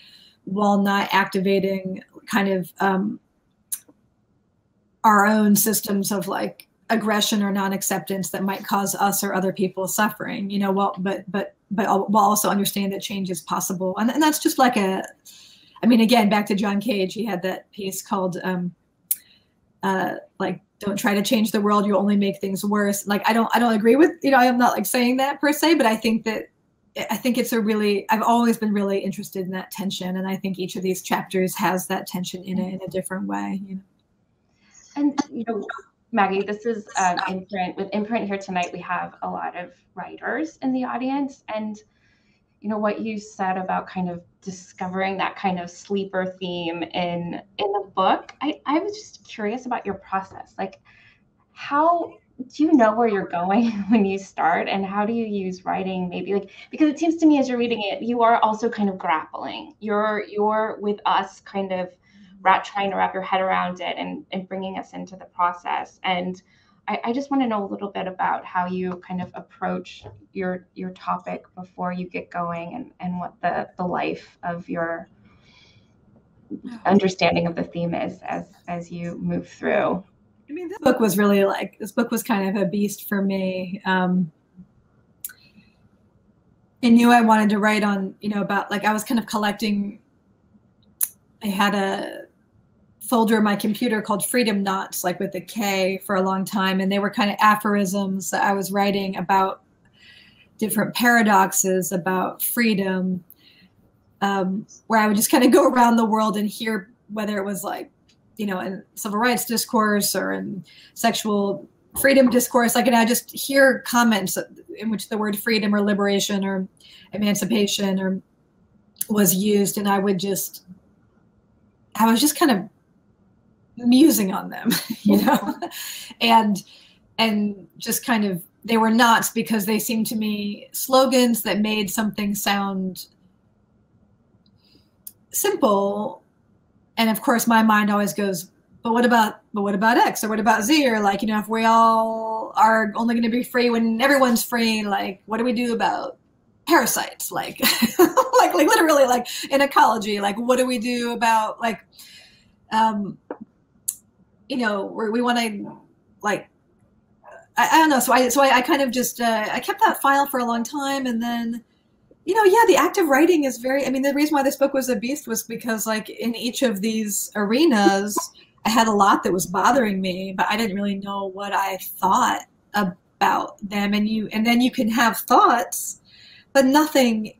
while not activating kind of um, our own systems of like aggression or non-acceptance that might cause us or other people suffering you know well but but but while also understand that change is possible. And, and that's just like a i mean again back to john cage he had that piece called um uh like don't try to change the world you only make things worse. Like i don't i don't agree with you know i'm not like saying that per se but i think that i think it's a really i've always been really interested in that tension and i think each of these chapters has that tension in it in a different way you know. And you know maggie this is um, Inprint with Inprint here tonight we have a lot of writers in the audience and you know what you said about kind of discovering that kind of sleeper theme in in the book i i was just curious about your process. Like how do you know where you're going when you start and how do you use writing maybe like because it seems to me as you're reading it you are also kind of grappling. You're you're with us kind of trying to wrap your head around it and, and bringing us into the process and I, I just want to know a little bit about how you kind of approach your your topic before you get going and, and what the, the life of your understanding of the theme is as as you move through. I mean, this book was really like this book was kind of a beast for me. Um, I knew I wanted to write on, you know, about like I was kind of collecting. I had a folder in my computer called Freedom Knots, like with a K, for a long time, and they were kind of aphorisms that I was writing about different paradoxes about freedom, um, where I would just kind of go around the world and hear whether it was like, you know, in civil rights discourse or in sexual freedom discourse, like, and I just hear comments in which the word freedom or liberation or emancipation or was used, and I would just, I was just kind of musing on them, you know, and and just kind of they were knots because they seemed to me slogans that made something sound simple. And of course, my mind always goes, but what about but what about X or what about Z or like you know if we all are only going to be free when everyone's free, like what do we do about parasites? Like like like literally like in ecology, like what do we do about like um you know, we want to like I, I, don't know. So I so I, I kind of just uh, I kept that file for a long time, and then you know, yeah, the act of writing is very. I mean, the reason why this book was a beast was because like in each of these arenas, I had a lot that was bothering me, but I didn't really know what I thought about them. And you and then you can have thoughts, but nothing.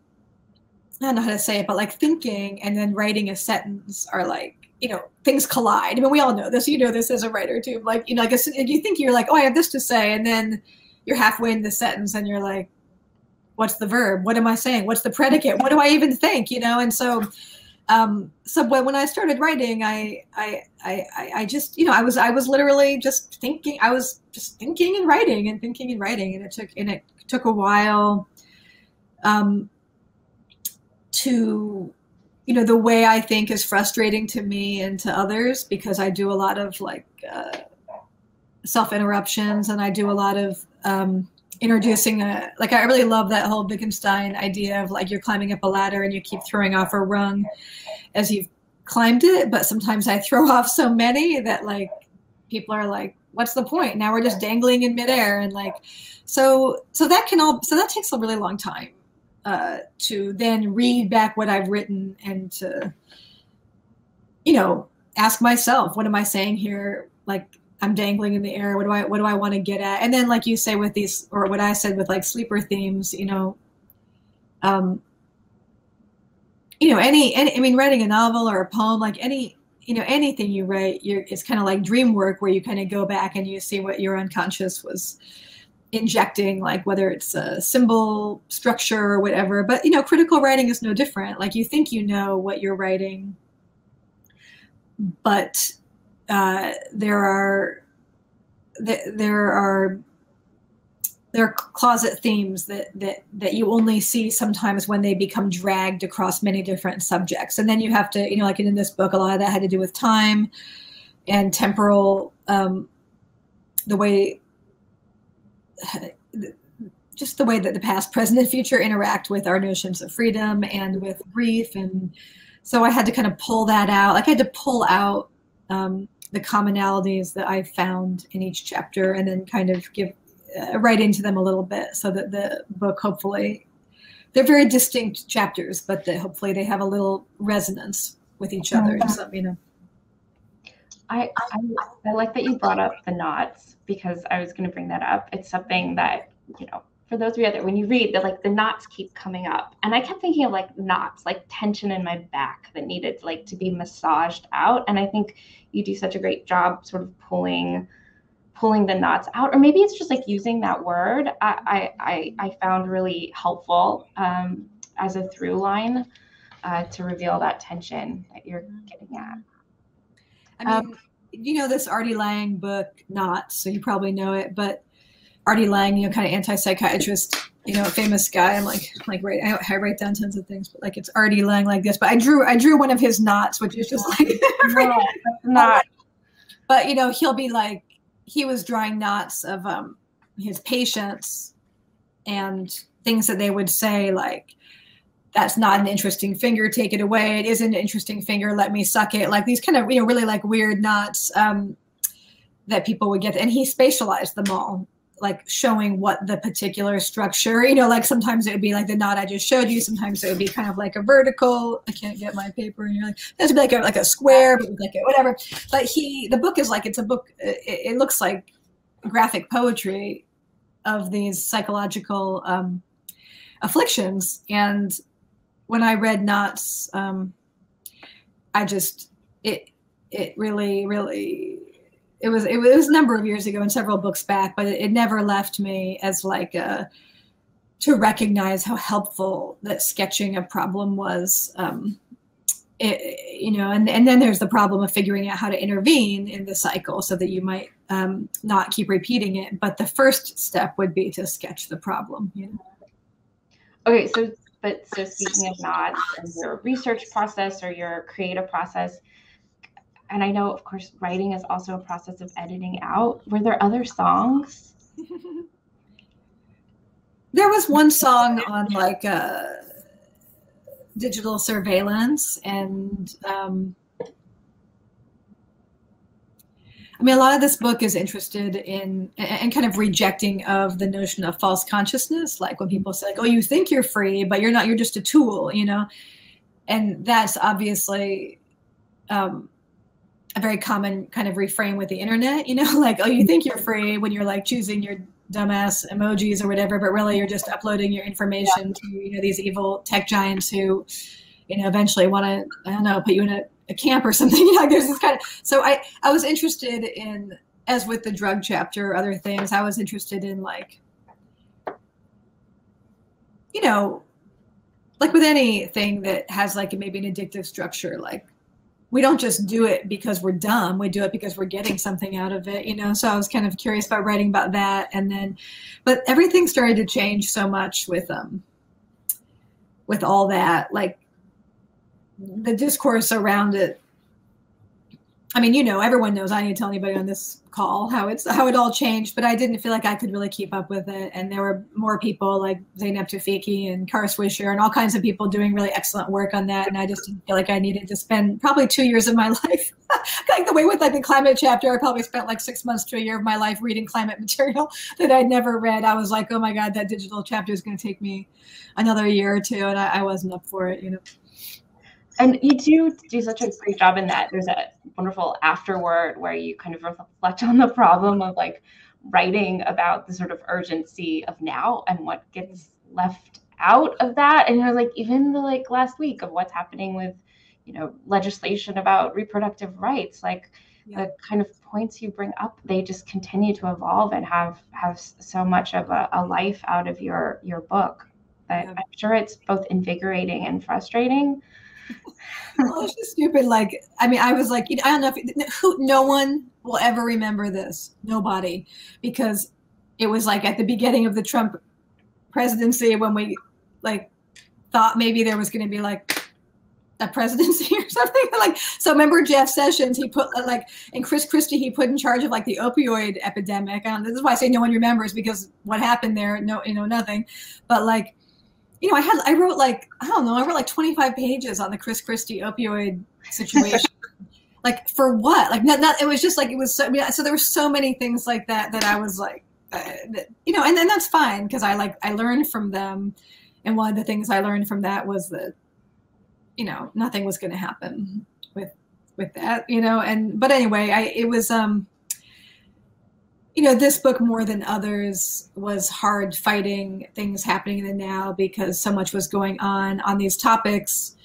I don't know how to say it, but like thinking and then writing a sentence are like you know things collide. I mean, we all know this. You know this as a writer too. Like you know, I guess you think you're like, oh, I have this to say, and then you're halfway in the sentence, and you're like, what's the verb? What am I saying? What's the predicate? What do I even think? You know, and so. Um, so when I started writing, I, I, I, I just, you know, I was, I was literally just thinking, I was just thinking and writing and thinking and writing. And it took, and it took a while, um, to you know the way i think is frustrating to me and to others because i do a lot of like uh, self interruptions and i do a lot of um, introducing a like i really love that whole wittgenstein idea of like you're climbing up a ladder and you keep throwing off a rung as you've climbed it but sometimes i throw off so many that like people are like what's the point? Now we're just dangling in midair and like so so that can all so that takes a really long time uh, to then read back what I've written and to, you know, ask myself, what am I saying here? Like I'm dangling in the air. What do I what do I want to get at? And then, like you say with these, or what I said with like sleeper themes, you know, um, you know, any, any I mean, writing a novel or a poem, like any you know anything you write you're, it's kind of like dream work where you kind of go back and you see what your unconscious was injecting like whether it's a symbol structure or whatever. But you know critical writing is no different. Like you think you know what you're writing but uh, there are there are there are closet themes that that that you only see sometimes when they become dragged across many different subjects. And then you have to you know like in this book a lot of that had to do with time and temporal um, the way just the way that the past, present, and future interact with our notions of freedom and with grief. And so I had to kind of pull that out. Like I had to pull out um, the commonalities that I found in each chapter and then kind of give uh, right into them a little bit so that the book hopefully they're very distinct chapters, but that hopefully they have a little resonance with each other. So, you know. I, I, I like that you brought up the knots because I was going to bring that up. It's something that you know for those of you out there, when you read that like the knots keep coming up. And I kept thinking of like knots, like tension in my back that needed like to be massaged out. And I think you do such a great job sort of pulling pulling the knots out. Or maybe it's just like using that word I I, I found really helpful um, as a through line uh, to reveal that tension that you're getting at. I mean, um, you know this R.D. Laing book, Knots, so you probably know it, but R.D. Laing, you know, kind of anti-psychiatrist, you know, famous guy. I'm like, like right, I, I, write down tons of things, but like it's R.D. Laing like this. But I drew, I drew one of his knots, which is just like no, not. But you know, he'll be like, he was drawing knots of um his patients and things that they would say like that's not an interesting finger take it away it is an interesting finger let me suck it like these kind of you know really like weird knots um, that people would get and he spatialized them all like showing what the particular structure, you know, like sometimes it would be like the knot I just showed you. Sometimes it would be kind of like a vertical. I can't get my paper, and you're like, this would be like a, like a square, but like a, whatever. But he, the book is like it's a book. It, it looks like graphic poetry of these psychological um, afflictions. And when I read knots, um, I just it it really really it was it was a number of years ago and several books back, but it, it never left me as like a to recognize how helpful that sketching a problem was. Um, it, you know, and, and then there's the problem of figuring out how to intervene in the cycle so that you might um, not keep repeating it. But the first step would be to sketch the problem. You know. Okay, so but so speaking of knots and your research process or your creative process, and I know, of course, writing is also a process of editing out. Were there other songs? there was one song on like uh, digital surveillance, and um, I mean, a lot of this book is interested in and kind of rejecting of the notion of false consciousness, like when people say, like, "Oh, you think you're free, but you're not. You're just a tool," you know, and that's obviously. Um, a very common kind of refrain with the internet, you know, like, oh, you think you're free when you're like choosing your dumbass emojis or whatever, but really you're just uploading your information yeah. to, you know, these evil tech giants who, you know, eventually want to, I don't know, put you in a, a camp or something. You know, like there's this kind of, so I, I was interested in, as with the drug chapter, other things, I was interested in like, you know, like with anything that has like maybe an addictive structure, like we don't just do it because we're dumb we do it because we're getting something out of it you know so i was kind of curious about writing about that and then but everything started to change so much with um with all that like the discourse around it I mean, you know, everyone knows. I need to tell anybody on this call how it's how it all changed, but I didn't feel like I could really keep up with it. And there were more people like Zeynep Tufekci and Kara Swisher and all kinds of people doing really excellent work on that. And I just didn't feel like I needed to spend probably two years of my life, like the way with like the climate chapter. I probably spent like six months to a year of my life reading climate material that I'd never read. I was like, oh my god, that digital chapter is going to take me another year or two, and I, I wasn't up for it, you know and you do do such a great job in that there's a wonderful afterword where you kind of reflect on the problem of like writing about the sort of urgency of now and what gets left out of that and you're like even the like last week of what's happening with you know legislation about reproductive rights like yeah. the kind of points you bring up they just continue to evolve and have have so much of a, a life out of your your book that yeah. i'm sure it's both invigorating and frustrating well, oh, it's just stupid. Like, I mean, I was like, I don't know if who, no one will ever remember this. Nobody, because it was like at the beginning of the Trump presidency when we like thought maybe there was going to be like a presidency or something like so remember jeff sessions he put uh, like and chris christie he put in charge of like the opioid epidemic and this is why i say no one remembers because what happened there no you know nothing but like you know i had i wrote like i don't know i wrote like 25 pages on the chris christie opioid situation. Like for what? Like not, not it was just like it was so I mean, so there were so many things like that that i was like uh, that, you know and, and that's fine because i like i learned from them. And one of the things i learned from that was that you know nothing was going to happen with with that you know and but anyway i it was um you know this book more than others was hard fighting things happening in the now because so much was going on on these topics.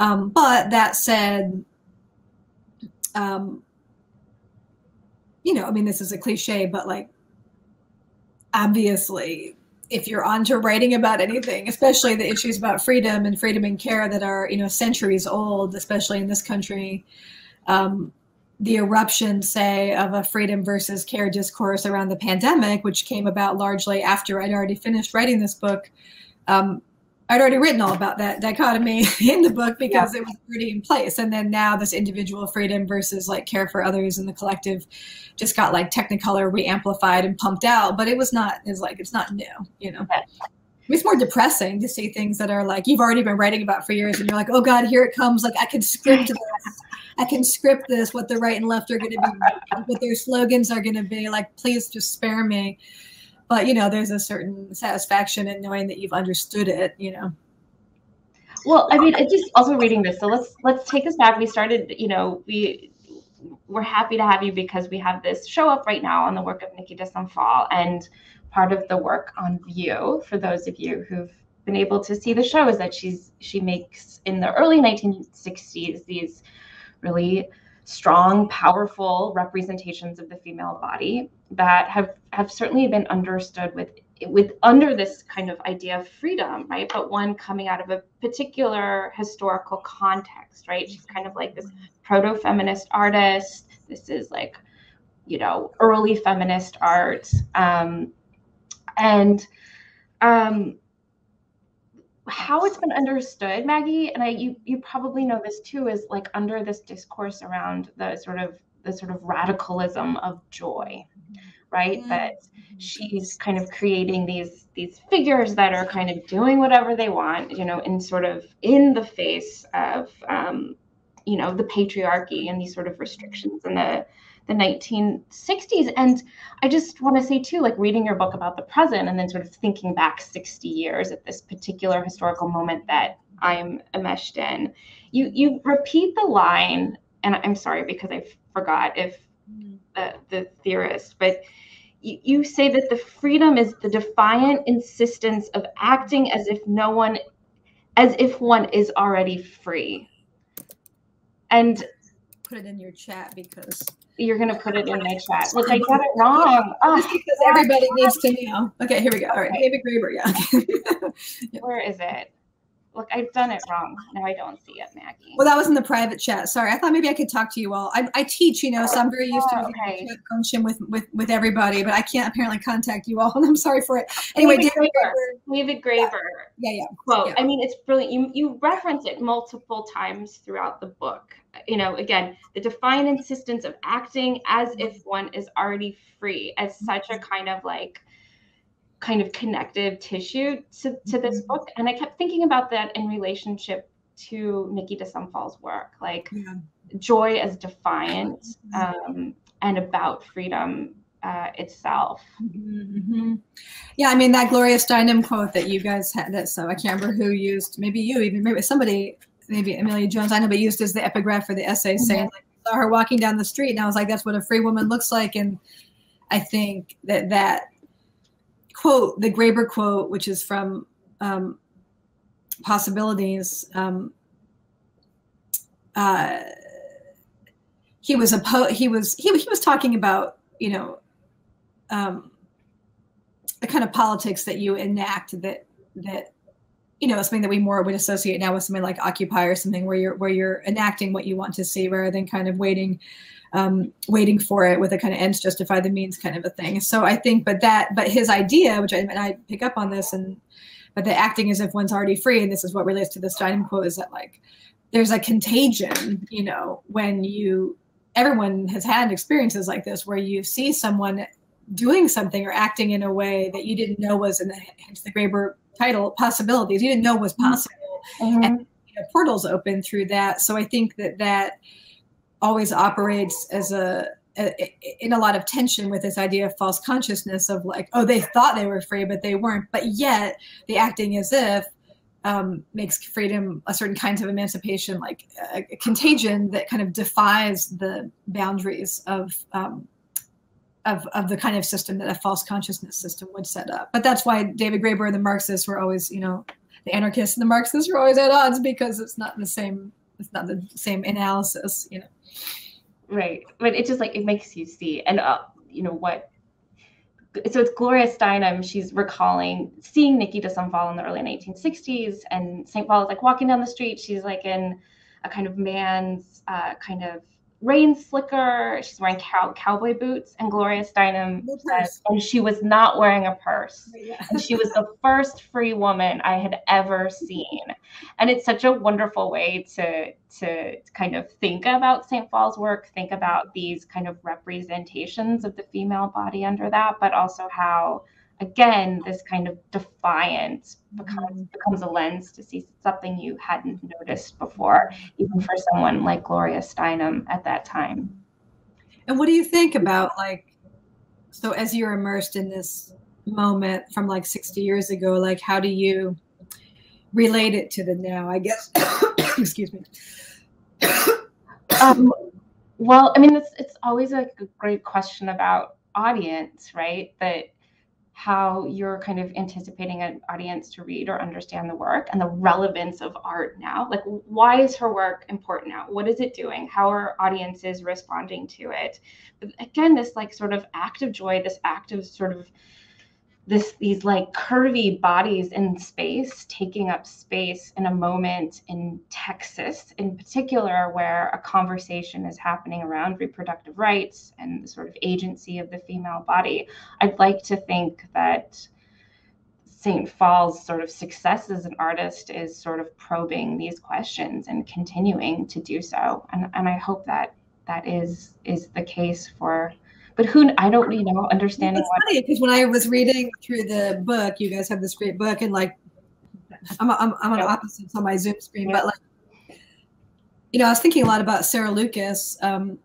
Um, but that said um, you know i mean this is a cliche but like obviously if you're onto writing about anything, especially the issues about freedom and freedom and care that are, you know, centuries old, especially in this country, um, the eruption, say, of a freedom versus care discourse around the pandemic, which came about largely after I'd already finished writing this book, um, I'd already written all about that dichotomy in the book because yeah. it was already in place. And then now this individual freedom versus like care for others and the collective just got like technicolor re-amplified and pumped out. But it was not, it's like, it's not new, you know. It's more depressing to see things that are like you've already been writing about for years and you're like, oh God, here it comes. Like I can script this. I can script this, what the right and left are gonna be, what their slogans are gonna be. Like, please just spare me but you know there's a certain satisfaction in knowing that you've understood it you know well i mean I just also reading this so let's let's take us back we started you know we we're happy to have you because we have this show up right now on the work of Niki de Saint and part of the work on view for those of you who've been able to see the show is that she's she makes in the early 1960s these really strong, powerful representations of the female body that have have certainly been understood with with under this kind of idea of freedom, right? But one coming out of a particular historical context, right? She's kind of like this proto-feminist artist. This is like, you know, early feminist art, um, and um, how it's been understood, Maggie, and I you you probably know this too, is like under this discourse around the sort of the sort of radicalism of joy, right? Mm-hmm. That she's kind of creating these these figures that are kind of doing whatever they want, you know, in sort of in the face of um, you know the patriarchy and these sort of restrictions and the the 1960s. And I just want to say, too, like reading your book about the present and then sort of thinking back 60 years at this particular historical moment that I'm enmeshed in, you, you repeat the line, and I'm sorry because I forgot if the, the theorist, but you, you say that the freedom is the defiant insistence of acting as if no one, as if one is already free. And put it in your chat because you're gonna put it in my chat. Look, I got it wrong. Oh, Just ah, because everybody ah. needs to know. Okay, here we go. All right, David Graeber. Yeah. Where is it? Look, I've done it wrong. Now I don't see it, Maggie. Well, that was in the private chat. Sorry, I thought maybe I could talk to you all. I, I teach, you know, so I'm very used oh, to okay. function with, with with everybody, but I can't apparently contact you all, and I'm sorry for it. Anyway, David, Graeber. David Graeber. Yeah, yeah. Quote. Yeah. I mean, it's brilliant. You you reference it multiple times throughout the book you know, again, the defiant insistence of acting as if one is already free as such a kind of like kind of connective tissue to, to this mm-hmm. book. And I kept thinking about that in relationship to Niki de Saint Phalle's work, like yeah. joy as defiant mm-hmm. um, and about freedom uh, itself. Mm-hmm. Yeah, I mean that Gloria Steinem quote that you guys had. That so I can't remember who used. Maybe you, even maybe somebody maybe Amelia Jones, I know, but used as the epigraph for the essay, mm-hmm. saying like, I saw her walking down the street, and I was like, that's what a free woman looks like. And I think that that quote, the Graeber quote, which is from um, Possibilities, um, uh, he was a po- he was he, he was talking about you know um, the kind of politics that you enact that that you know something that we more would associate now with something like occupy or something where you're where you're enacting what you want to see rather than kind of waiting um, waiting for it with a kind of ends justify the means kind of a thing so i think but that but his idea which i and i pick up on this and but the acting as if one's already free and this is what relates to the steinem quote is that like there's a contagion, you know, when you everyone has had experiences like this where you see someone doing something or acting in a way that you didn't know was in the hence the Graeber title possibilities you didn't know was mm-hmm. possible mm-hmm. and you know, portals open through that so i think that that always operates as a, in a lot of tension with this idea of false consciousness of like oh they thought they were free but they weren't but yet the acting as if um, makes freedom a certain kinds of emancipation like a, a, contagion that kind of defies the boundaries of um, of, of the kind of system that a false consciousness system would set up. But that's why David Graeber and the Marxists were always, you know, the anarchists and the Marxists were always at odds because it's not the same. It's not the same analysis, you know. Right, but it just like it makes you see, and uh, you know what. So it's Gloria Steinem. She's recalling seeing Niki de Saint Phalle in the early 1960s, and St. Phalle is like walking down the street. She's like in a kind of man's uh, kind of rain slicker. She's wearing cow- cowboy boots, and Gloria Steinem says, and she was not wearing a purse. Yeah. and she was the first free woman I had ever seen. And it's such a wonderful way to to kind of think about St. Phalle's work, think about these kind of representations of the female body under that, but also how again this kind of defiance becomes mm. becomes a lens to see something you hadn't noticed before even for someone like gloria steinem at that time. And what do you think about like so as you're immersed in this moment from like 60 years ago like how do you relate it to the now i guess? Excuse me. Um, well i mean it's, it's always a great question about audience right? That how you're kind of anticipating an audience to read or understand the work and the relevance of art now. Like, why is her work important now? What is it doing? How are audiences responding to it? But again, this like sort of act of joy, this act of sort of this these like curvy bodies in space taking up space in a moment in Texas in particular where a conversation is happening around reproductive rights and the sort of agency of the female body i'd like to think that St. Phalle's sort of success as an artist is sort of probing these questions and continuing to do so and and I hope that that is is the case for but who I don't you know understanding. It's funny because when I was reading through the book, you guys have this great book, and like I'm I'm, I'm on yep. opposites on my Zoom screen, but like you know, I was thinking a lot about Sarah Lucas, um,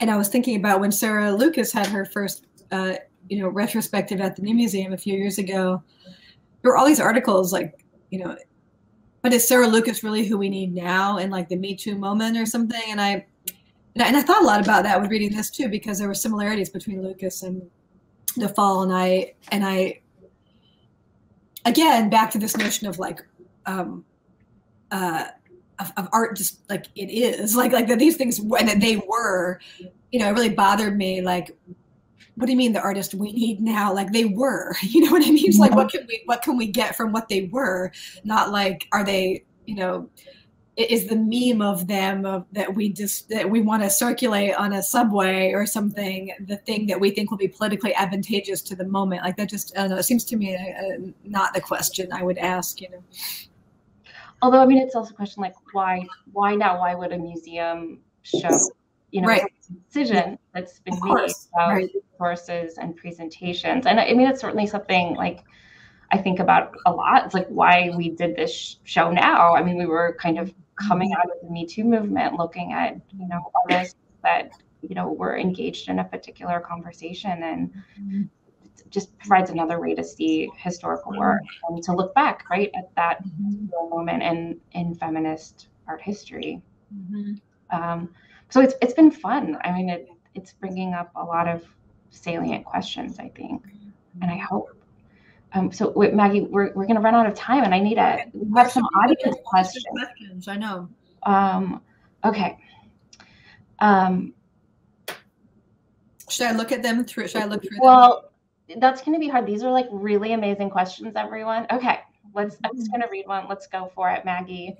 and I was thinking about when Sarah Lucas had her first uh, you know retrospective at the New Museum a few years ago. There were all these articles like you know but is Sarah Lucas really who we need now in like the Me Too moment or something? And I and I thought a lot about that with reading this too, because there were similarities between Lucas and the fall. and I and I again back to this notion of like um, uh, of, of, art, just like it is, like like that these things when they were, you know, it really bothered me. Like, what do you mean the artist we need now? Like they were, you know what I mean? It's like what can we what can we get from what they were? Not like are they, you know is the meme of them of, that we just that we want to circulate on a subway or something the thing that we think will be politically advantageous to the moment like that just i don't know it seems to me uh, not the question i would ask you know although i mean it's also a question like why why now why would a museum show you know right. decision that's been made about right. resources and presentations and i mean it's certainly something like I think about a lot. It's like why we did this show now. I mean, we were kind of coming out of the Me Too movement, looking at you know artists that you know were engaged in a particular conversation, and mm-hmm. just provides another way to see historical work and to look back right at that mm-hmm. moment in in feminist art history. Mm-hmm. Um, so it's it's been fun. I mean, it it's bringing up a lot of salient questions, I think, and I hope um, so wait, Maggie, we're, we're going to run out of time and I need to have some audience questions. questions. I know. Um, okay. Um, should I look at them through? Should I look through well, them? that's going to be hard. These are like really amazing questions, everyone. Okay. Let's, I'm just going to read one. Let's go for it, Maggie.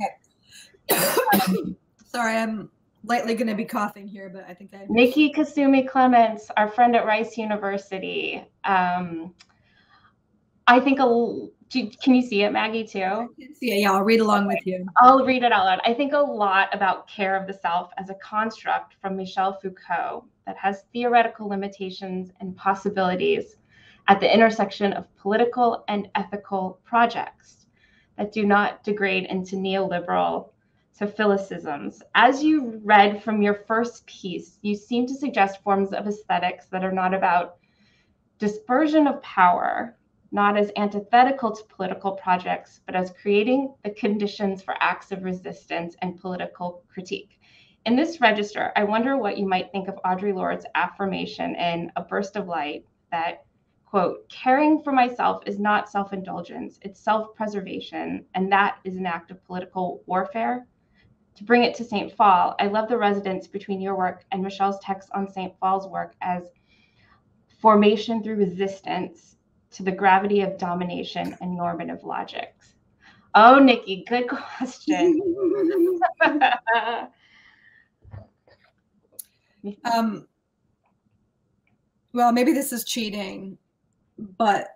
Okay. Sorry, I'm lightly going to be coughing here, but I think I. Niki Kasumi Clements, our friend at Rice University. Um, I think a can you see it, Maggie, too? Yeah, yeah, I'll read along with you. I'll read it out loud. I think a lot about care of the self as a construct from Michel Foucault that has theoretical limitations and possibilities at the intersection of political and ethical projects that do not degrade into neoliberal to As you read from your first piece, you seem to suggest forms of aesthetics that are not about dispersion of power, not as antithetical to political projects, but as creating the conditions for acts of resistance and political critique. In this register, I wonder what you might think of Audre Lorde's affirmation in A Burst of Light that, quote, caring for myself is not self indulgence, it's self preservation, and that is an act of political warfare. To bring it to St. Phalle, I love the resonance between your work and Michelle's text on St. Phalle's work as formation through resistance to the gravity of domination and normative logics. Oh, Niki, good question. um, well, maybe this is cheating, but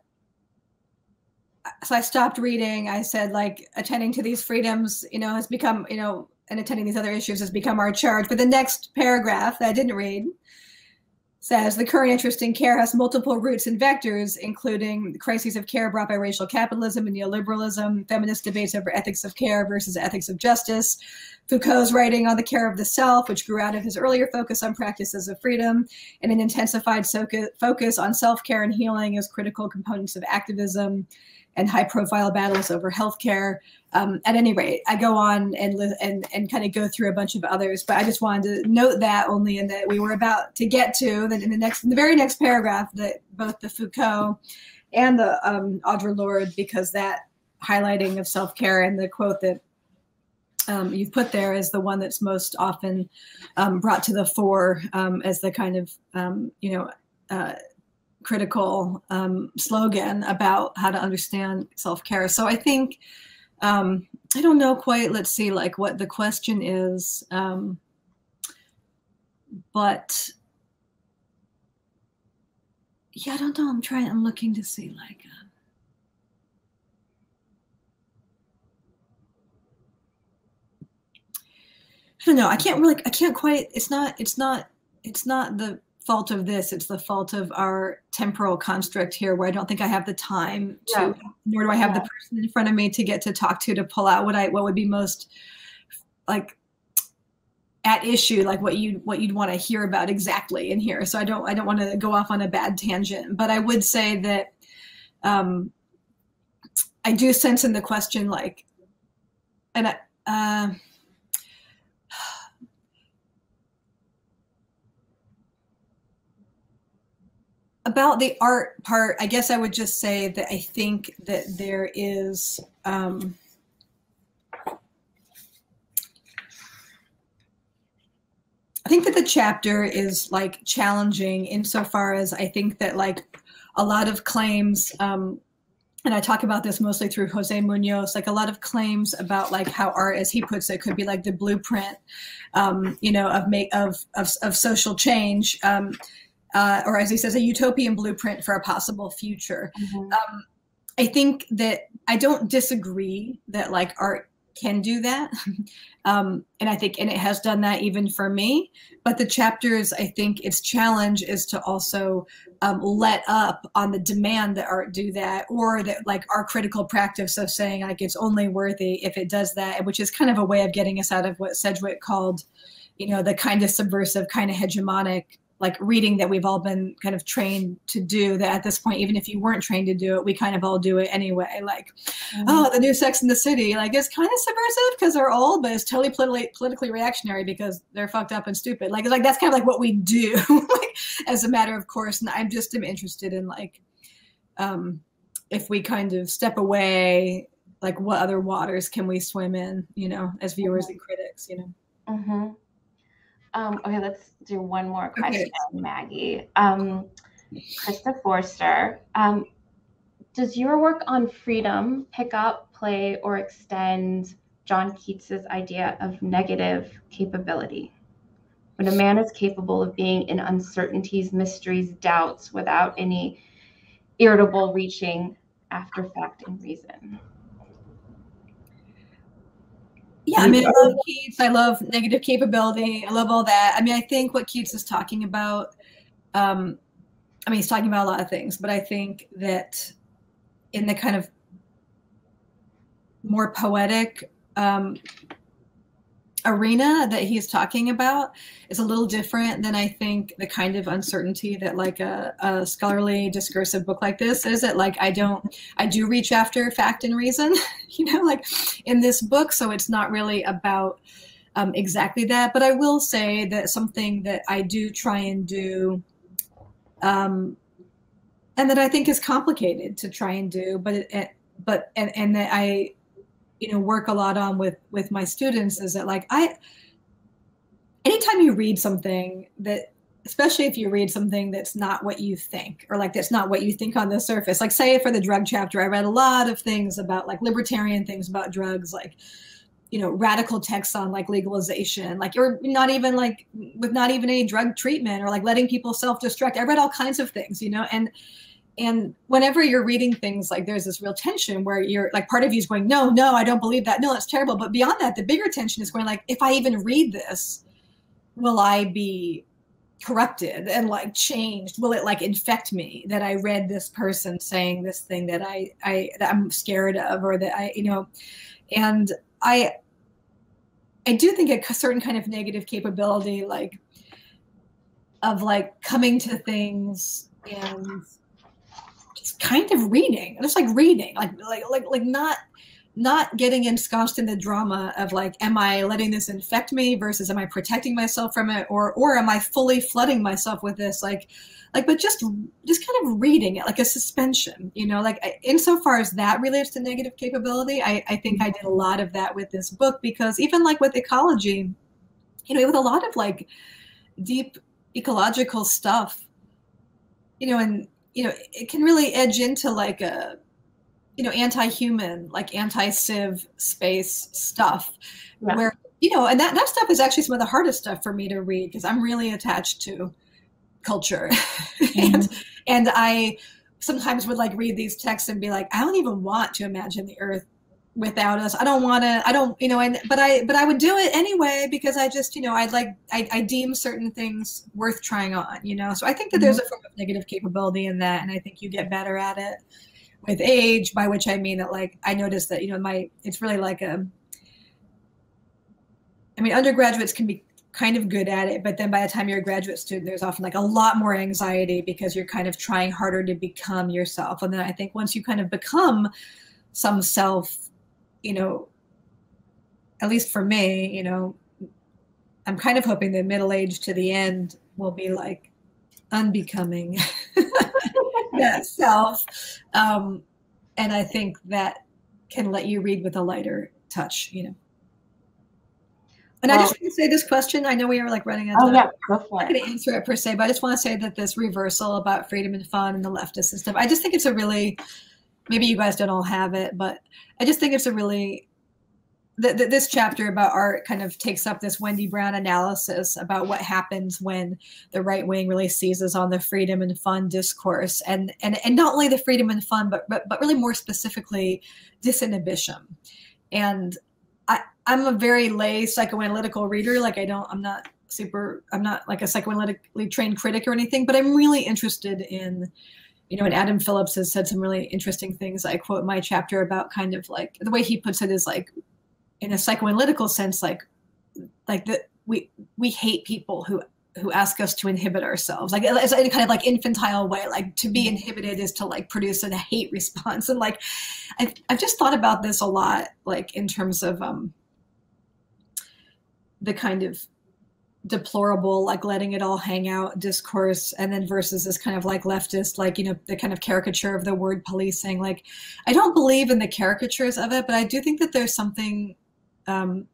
so I stopped reading. I said, like, attending to these freedoms, you know, has become, you know, and attending these other issues has become our charge. But the next paragraph that I didn't read says the current interest in care has multiple roots and vectors, including the crises of care brought by racial capitalism and neoliberalism, feminist debates over ethics of care versus ethics of justice, Foucault's writing on the care of the self, which grew out of his earlier focus on practices of freedom, and an intensified focus on self care and healing as critical components of activism and high profile battles over healthcare. Um, at any rate, I go on and and and kind of go through a bunch of others, but I just wanted to note that only in that we were about to get to that in the next, in the very next paragraph, that both the Foucault and the um, Audre Lorde, because that highlighting of self care and the quote that um, you've put there is the one that's most often um, brought to the fore um, as the kind of um, you know uh, critical um, slogan about how to understand self-care. So I think um, I don't know quite. Let's see, like what the question is, um, but yeah, I don't know. I'm trying. I'm looking to see like. Uh, I don't know. I can't really. I can't quite. It's not. It's not. It's not the fault of this it's the fault of our temporal construct here where i don't think i have the time to yeah. nor do i have yeah. the person in front of me to get to talk to to pull out what i what would be most like at issue like what you what you'd want to hear about exactly in here so i don't i don't want to go off on a bad tangent but i would say that um i do sense in the question like and i uh about the art part, I guess I would just say that I think that there is. Um, I think that the chapter is like challenging insofar as I think that like a lot of claims, um, and I talk about this mostly through Jose Munoz, like a lot of claims about like how art, as he puts it, could be like the blueprint, um, you know, of make of of, of social change. Um, uh, or as he says, a utopian blueprint for a possible future. Mm-hmm. Um, I think that I don't disagree that like art can do that. um, and I think, and it has done that even for me. But the chapters, I think its challenge is to also um, let up on the demand that art do that, or that like our critical practice of saying like it's only worthy if it does that, which is kind of a way of getting us out of what Sedgwick called, you know, the kind of subversive, kind of hegemonic like reading that we've all been kind of trained to do that at this point even if you weren't trained to do it we kind of all do it anyway like mm-hmm. oh the new sex in the city like it's kind of subversive because they're old but it's totally politically, politically reactionary because they're fucked up and stupid like it's like that's kind of like what we do like as a matter of course and i'm just am interested in like um if we kind of step away like what other waters can we swim in you know as viewers mm-hmm. and critics you know mm-hmm. Um, okay, let's do one more question, okay. Maggie. Um, Krista Forster, um, does your work on freedom pick up, play, or extend John Keats's idea of negative capability? When a man is capable of being in uncertainties, mysteries, doubts without any irritable reaching after fact and reason. Yeah, I mean, I love Keats. I love negative capability. I love all that. I mean, I think what Keats is talking about, um, I mean, he's talking about a lot of things, but I think that in the kind of more poetic um, arena that he's talking about is a little different than I think the kind of uncertainty that like a, a scholarly discursive book like this is it like I don't I do reach after fact and reason you know like in this book so it's not really about um, exactly that. But I will say that something that I do try and do um, and that I think is complicated to try and do but it, but and and that I you know work a lot on with with my students is that like i anytime you read something that especially if you read something that's not what you think or like that's not what you think on the surface like say for the drug chapter i read a lot of things about like libertarian things about drugs like you know radical texts on like legalization like or not even like with not even any drug treatment or like letting people self-destruct. I read all kinds of things you know and and whenever you're reading things like there's this real tension where you're like part of you is going no no i don't believe that. No that's terrible. But beyond that the bigger tension is going like if i even read this will i be corrupted and like changed? Will it like infect me that i read this person saying this thing that i i that i'm scared of or that i you know? And i i do think a certain kind of negative capability like of like coming to things and kind of reading, just like reading, like like like like not not getting ensconced in the drama of like, am I letting this infect me versus am I protecting myself from it, or or am I fully flooding myself with this? Like like but just just kind of reading it like a suspension you know? Like insofar as that relates to negative capability I, I think i did a lot of that with this book because even like with ecology you know with a lot of like deep ecological stuff you know and you know it can really edge into like a you know anti-human like anti-civ space stuff yeah. where you know and that, that stuff is actually some of the hardest stuff for me to read because i'm really attached to culture mm-hmm. and and i sometimes would like read these texts and be like i don't even want to imagine the earth without us. I don't want to i don't you know and but i but i would do it anyway because i just you know i'd like i, I deem certain things worth trying on you know? So i think that there's mm-hmm. a form of negative capability in that and i think you get better at it with age by which i mean that like i noticed that you know my it's really like a i mean undergraduates can be kind of good at it but then by the time you're a graduate student there's often like a lot more anxiety because you're kind of trying harder to become yourself. And then i think once you kind of become some self you know, at least for me, you know, I'm kind of hoping that middle age to the end will be like unbecoming that self. Um, and I think that can let you read with a lighter touch, you know. And well, I just want to say this question. I know we are like running out of oh, time. Yeah, I'm not going to answer it per se, but I just want to say that this reversal about freedom and fun and the leftist system, I just think it's a really maybe you guys don't all have it, but I just think it's a really th- th- this chapter about art kind of takes up this Wendy Brown analysis about what happens when the right wing really seizes on the freedom and fun discourse, and and and not only the freedom and fun, but but but really more specifically disinhibition. And I I'm a very lay psychoanalytical reader. Like I don't I'm not super I'm not like a psychoanalytically trained critic or anything, but I'm really interested in you know, and Adam Phillips has said some really interesting things. I quote my chapter about kind of like the way he puts it is like, in a psychoanalytical sense, like, like that we we hate people who who ask us to inhibit ourselves. Like it's a kind of like infantile way like to be inhibited is to like produce a hate response. And like I've, I've just thought about this a lot like in terms of um the kind of deplorable like letting it all hang out discourse and then versus this kind of like leftist like you know the kind of caricature of the word policing. Like i don't believe in the caricatures of it but i do think that there's something um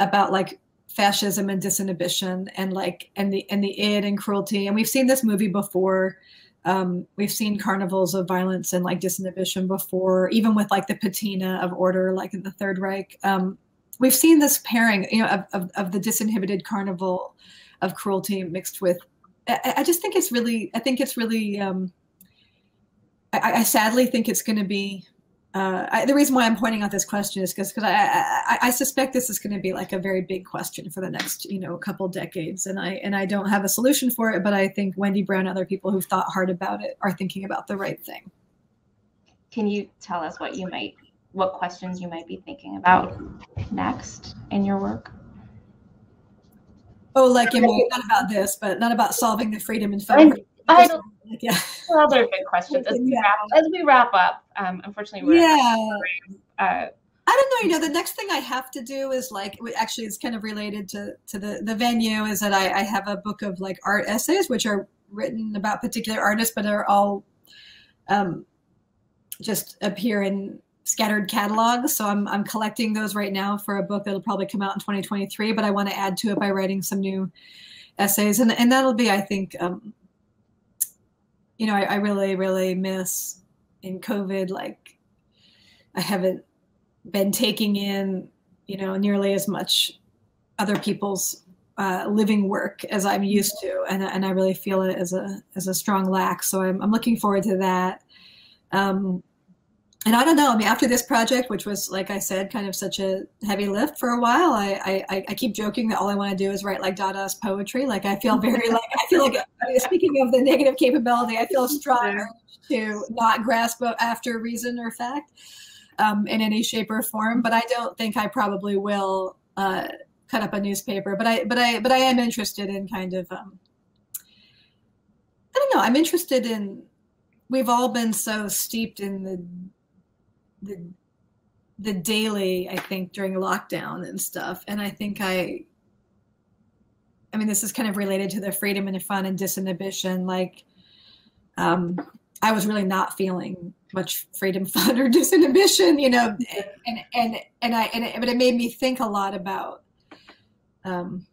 about like fascism and disinhibition and like and the and the id and cruelty. And we've seen this movie before. Um, we've seen carnivals of violence and like disinhibition before even with like the patina of order like in the third reich. Um, we've seen this pairing, you know, of, of, of the disinhibited carnival of cruelty mixed with. I, I, just think it's really, I think it's really, um, I, I sadly think it's going to be uh, I, the reason why I'm pointing out this question is because because I, I, suspect this is going to be like a very big question for the next you know a couple decades, and I and I don't have a solution for it, but I think Wendy Brown and other people who've thought hard about it are thinking about the right thing. Can you tell us what you might what questions you might be thinking about next in your work? Oh, like you know, not about this, but not about solving the freedom and fun. I don't, yeah. Other big questions as we wrap, as we wrap up. Um, unfortunately, we're yeah. Uh, I don't know. You know, the next thing I have to do is like actually it's kind of related to to the the venue is that I, I have a book of like art essays which are written about particular artists, but they're all um, just appear in scattered catalogs. So I'm I'm collecting those right now for a book that'll probably come out in 2023. But I want to add to it by writing some new essays, and and that'll be I think. Um, you know, I, I really, really miss in COVID, like I haven't been taking in, you know, nearly as much other people's uh, living work as I'm used to, and and I really feel it as a as a strong lack. So I'm I'm looking forward to that. Um, and I don't know. I mean, after this project, which was like I said, kind of such a heavy lift for a while, I I, I keep joking that all I want to do is write like Dadaist poetry. Like I feel very like I feel like speaking of the negative capability, I feel strong to not grasp after reason or fact um, in any shape or form. But I don't think I probably will uh, cut up a newspaper. But I but I but I am interested in kind of um, I don't know. I'm interested in. We've all been so steeped in the the the daily i think during lockdown and stuff. And i think i i mean this is kind of related to the freedom and the fun and disinhibition like um i was really not feeling much freedom fun or disinhibition you know and and and i and it, but it made me think a lot about um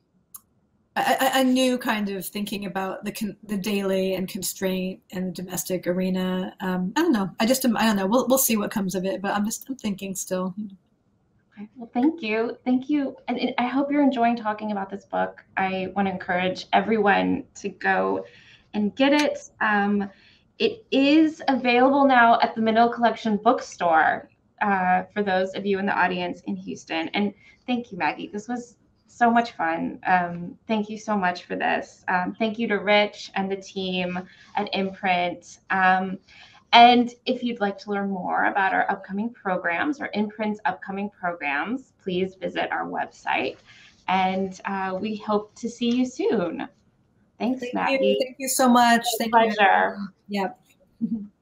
a, a, new kind of thinking about the the daily and constraint and domestic arena. Um, I don't know. I just I don't know. We'll we'll see what comes of it. But I'm just I'm thinking still. Okay. Well, thank you, thank you, and I hope you're enjoying talking about this book. I want to encourage everyone to go and get it. Um, it is available now at the Menil Collection bookstore uh, for those of you in the audience in Houston. And thank you, Maggie. This was so much fun. Um, thank you so much for this. Um, thank you to Rich and the team at Inprint. Um, and if you'd like to learn more about our upcoming programs or Inprint's upcoming programs, please visit our website. And uh, we hope to see you soon. Thanks, Thank Maggie. You. Thank you so much. Thank pleasure. you. Yep.